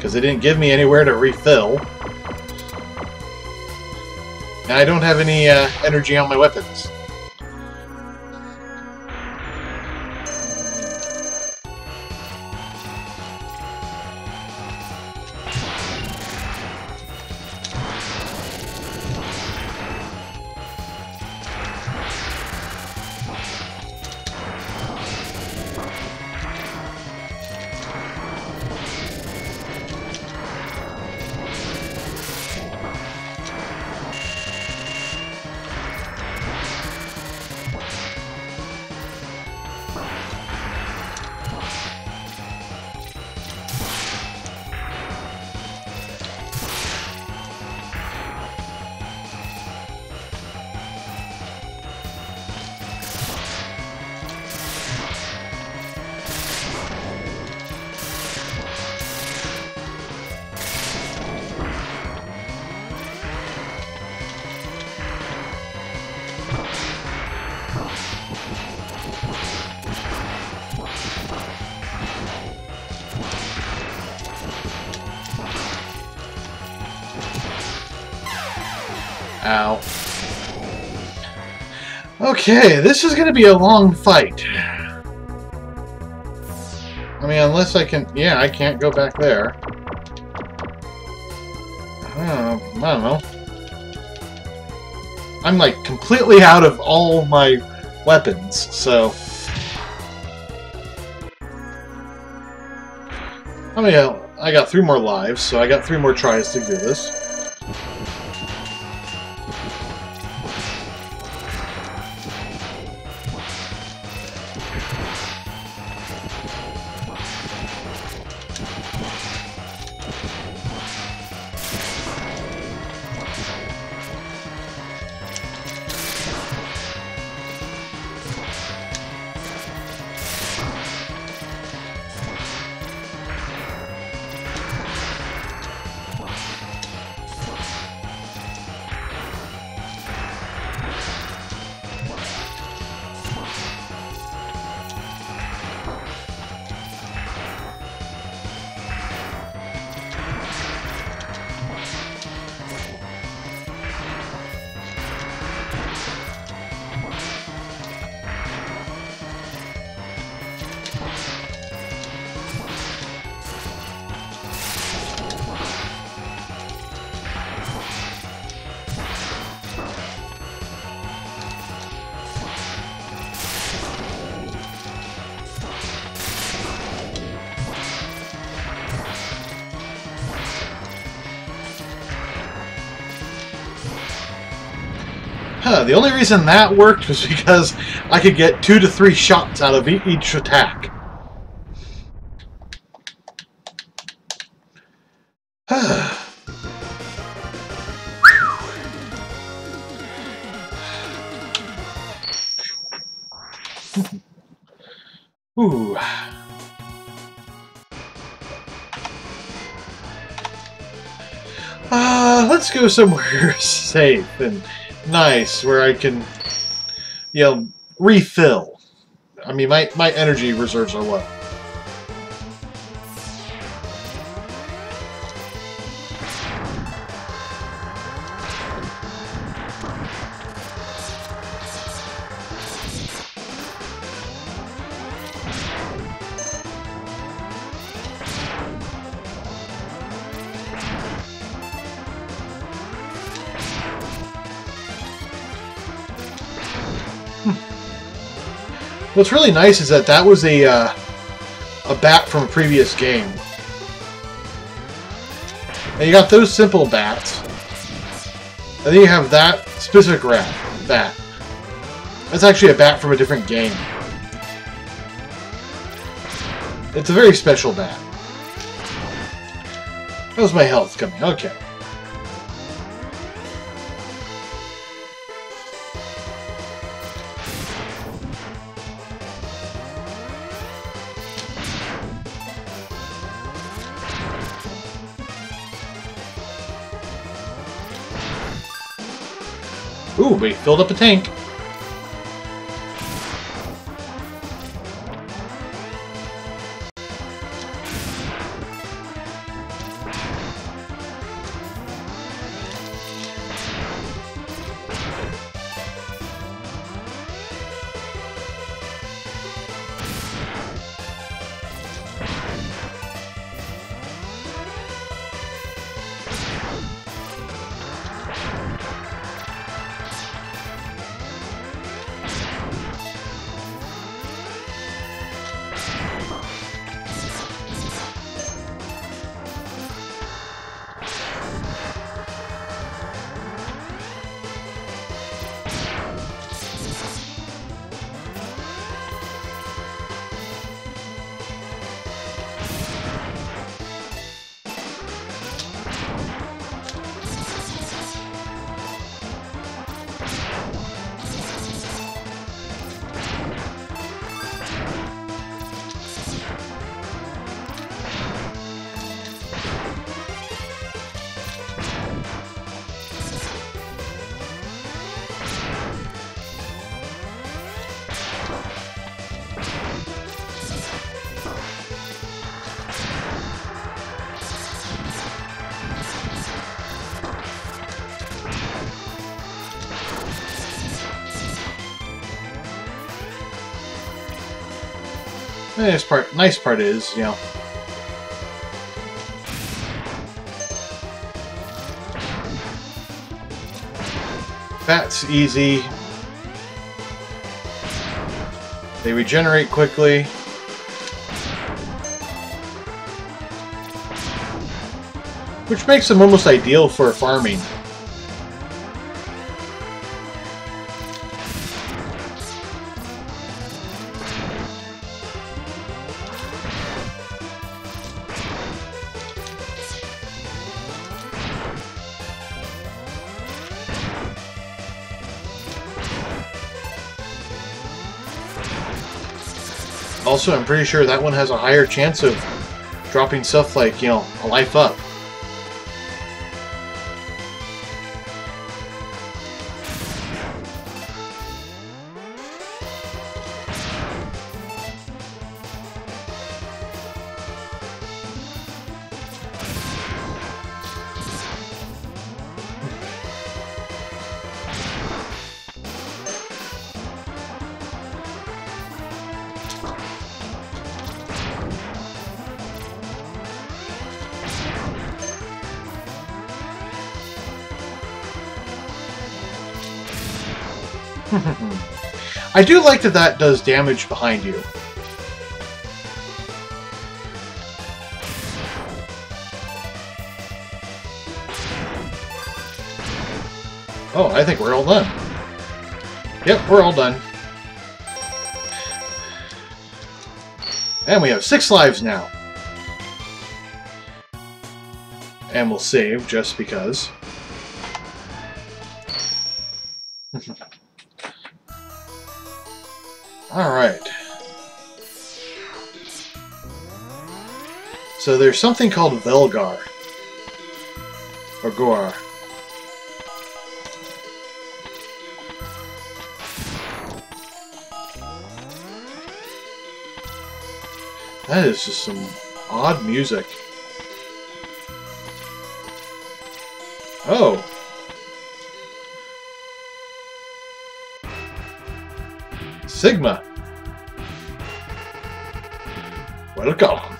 because it didn't give me anywhere to refill. And I don't have any uh, energy on my weapons. Okay, this is going to be a long fight. I mean, unless I can... Yeah, I can't go back there. Uh, I don't know. I'm, like, completely out of all my weapons, so... I mean, I got three more lives, so I got three more tries to do this. Huh, the only reason that worked was because I could get two to three shots out of each attack. Ooh. Uh, let's go somewhere safe and nice where I can, you know, refill. I mean, my, my energy reserves are low. What's really nice is that that was a uh, a bat from a previous game. And you got those simple bats. And then you have that specific rat bat. That's actually a bat from a different game. It's a very special bat. How's my health coming? Okay. We filled up a tank. Nice part, nice part is, you know, that's easy. They regenerate quickly. Which makes them almost ideal for farming. Also, I'm pretty sure that one has a higher chance of dropping stuff like, you know, a life up. I do like that that does damage behind you. Oh, I think we're all done. Yep, we're all done. And we have six lives now. And we'll save just because. Alright. So there's something called Velgar. Or. That is just some odd music. Oh. Sigma. Welcome.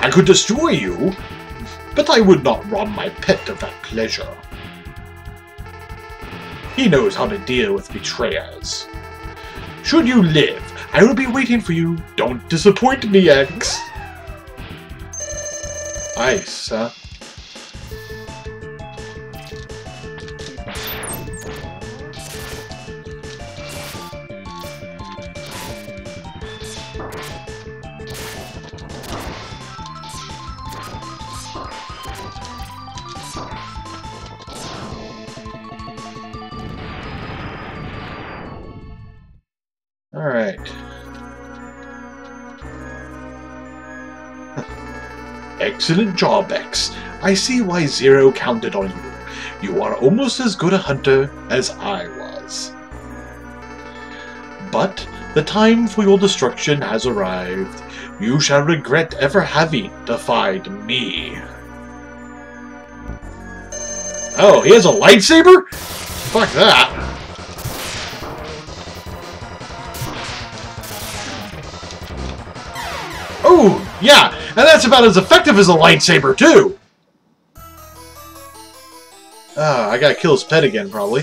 I could destroy you, but I would not rob my pet of that pleasure. He knows how to deal with betrayers. Should you live, I will be waiting for you. Don't disappoint me, X. Ice? X. I see why Zero counted on you. You are almost as good a hunter as I was. But the time for your destruction has arrived. You shall regret ever having defied me. Oh, he has a lightsaber? Fuck that. Oh, yeah, and that's about as effective as a lightsaber, too. Ah, I gotta kill his pet again, probably.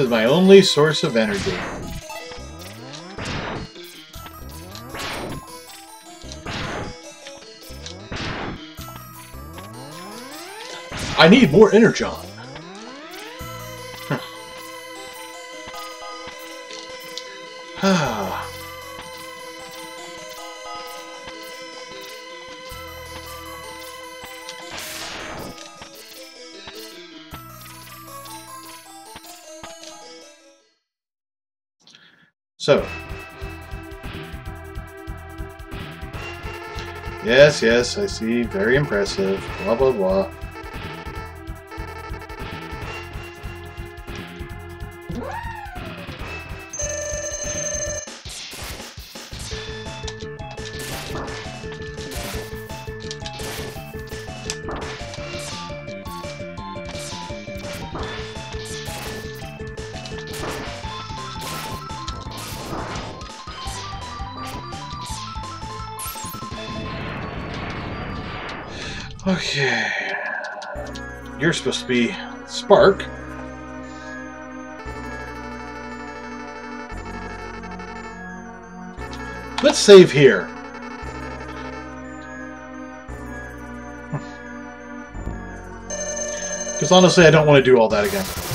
Is my only source of energy. I need more energon. Yes, I see. Very impressive. Blah, blah, blah. Be Spark. Let's save here. Hmm. Because honestly, I don't want to do all that again.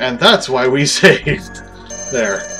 And that's why we saved. There.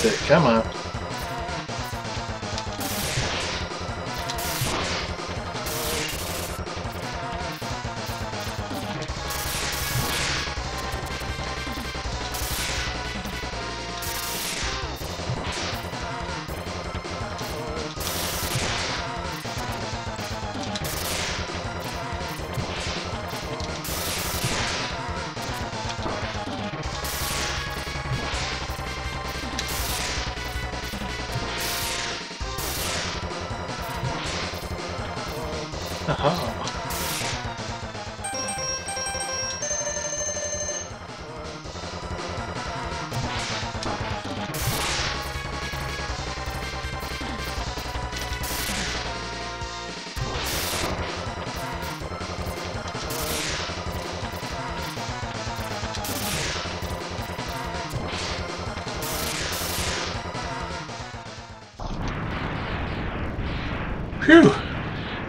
That's it, come on. Aha.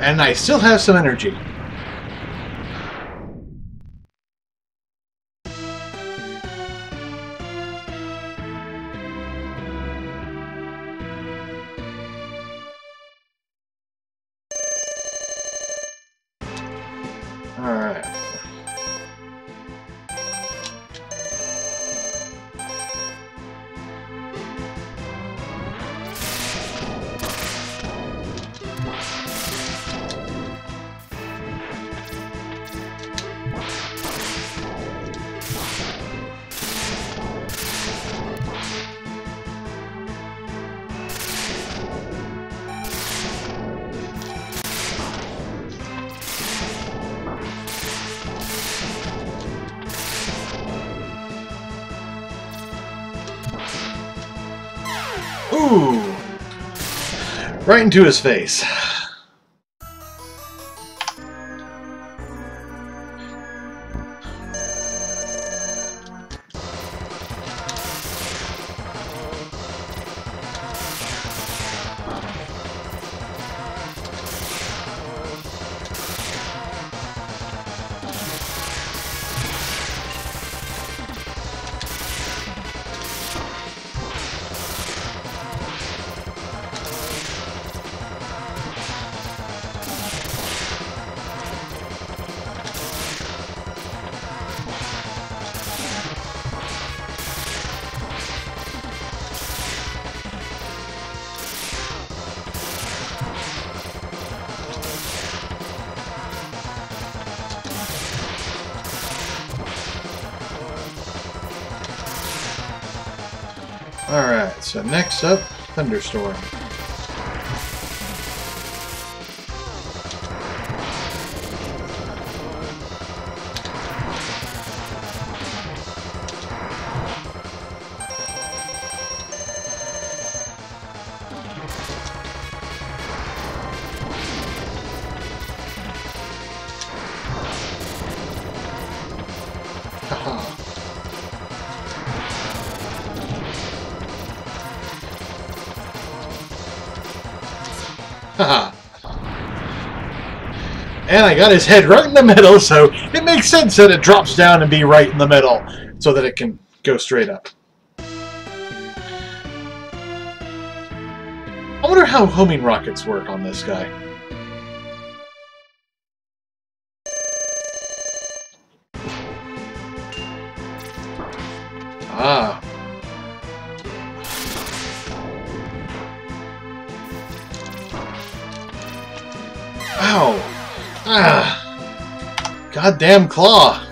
And I still have some energy. Right into his face. Thunderstorm. And I got his head right in the middle, so it makes sense that it drops down and be right in the middle, so that it can go straight up. I wonder how homing rockets work on this guy. Goddamn claw!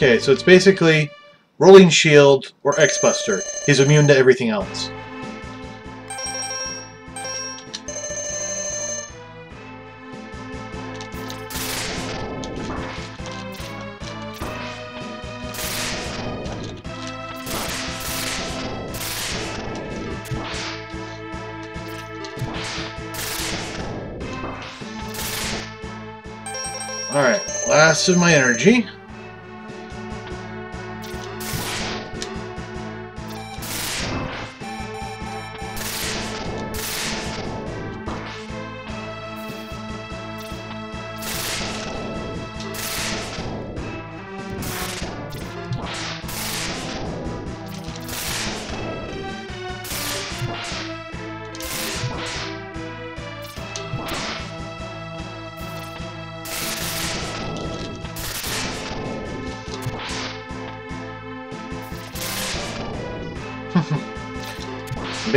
Okay, so it's basically Rolling Shield or X-Buster. He's immune to everything else. Alright, last of my energy.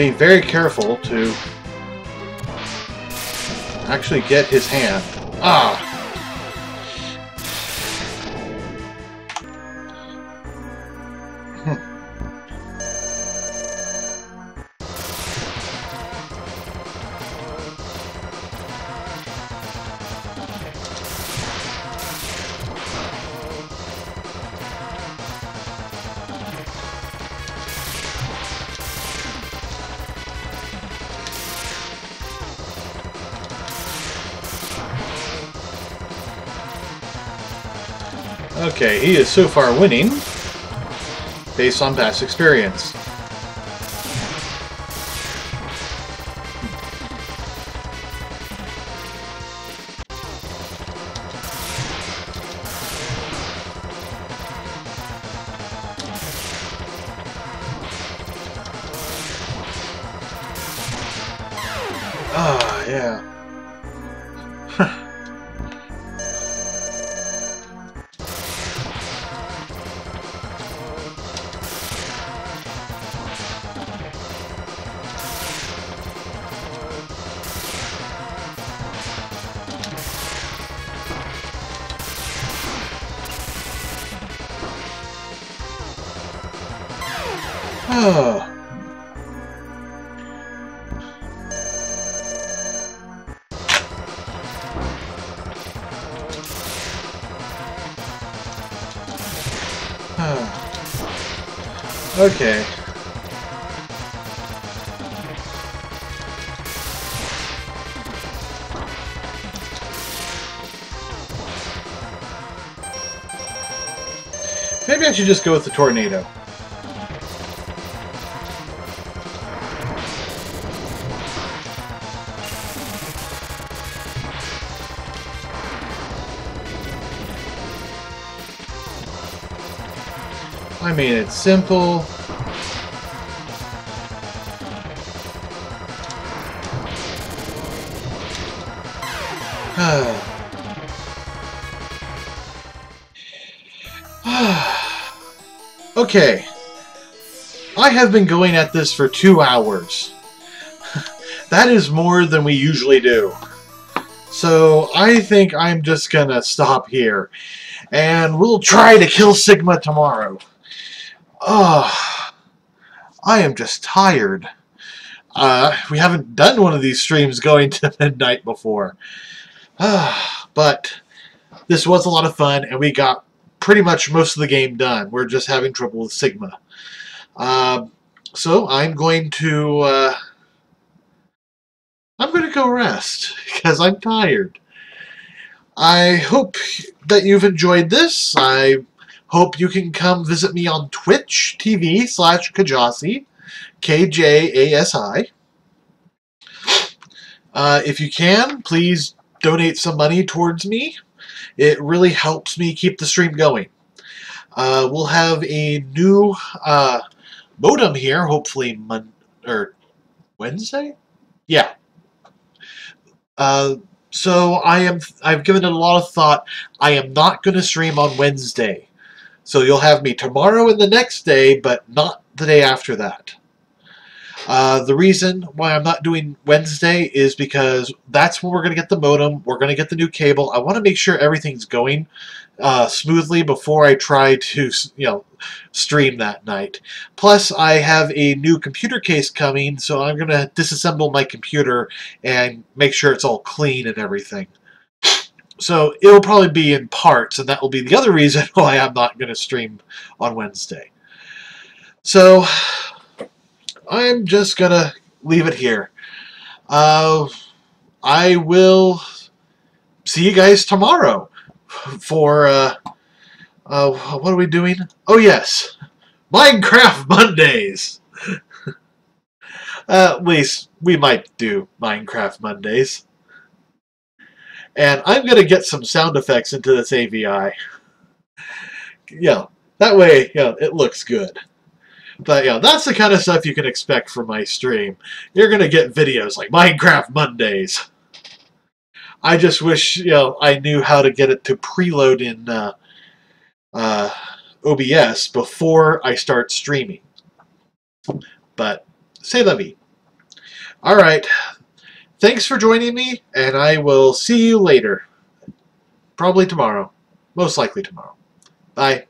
Being very careful to actually get his hand. Ah! He is so far winning based on past experience. Oh. Okay. Maybe I should just go with the tornado. It's simple. okay. I have been going at this for two hours. that is more than we usually do. So I think I'm just gonna stop here. And we'll try to kill Sigma tomorrow. Oh, I am just tired. Uh, we haven't done one of these streams going to midnight before. but this was a lot of fun, and we got pretty much most of the game done. We're just having trouble with Sigma. Uh, so I'm going to... Uh, I'm going to go rest, because I'm tired. I hope that you've enjoyed this. I hope you can come visit me on Twitch TV slash Kajasi. KJASI. Uh, if you can, please donate some money towards me. It really helps me keep the stream going. Uh, we'll have a new uh, modem here, hopefully Mon or Wednesday. Yeah. Uh, so I am. I've given it a lot of thought. I am not going to stream on Wednesday. So you'll have me tomorrow and the next day, but not the day after that. Uh, the reason why I'm not doing Wednesday is because that's when we're going to get the modem. We're going to get the new cable. I want to make sure everything's going uh, smoothly before I try to, you know, stream that night. Plus, I have a new computer case coming, so I'm going to disassemble my computer and make sure it's all clean and everything. So it'll probably be in parts, and that will be the other reason why I'm not going to stream on Wednesday. So I'm just going to leave it here. Uh, I will see you guys tomorrow for, uh, uh, what are we doing? Oh, yes, Minecraft Mondays. uh, at least we might do Minecraft Mondays. And I'm going to get some sound effects into this AVI. Yeah, that way, yeah, it looks good. But yeah, that's the kind of stuff you can expect from my stream. You're going to get videos like Minecraft Mondays. I just wish, you know, I knew how to get it to preload in uh, uh, OBS before I start streaming. But, say la vie. Alright, Thanks for joining me, and I will see you later. Probably tomorrow. Most likely tomorrow. Bye.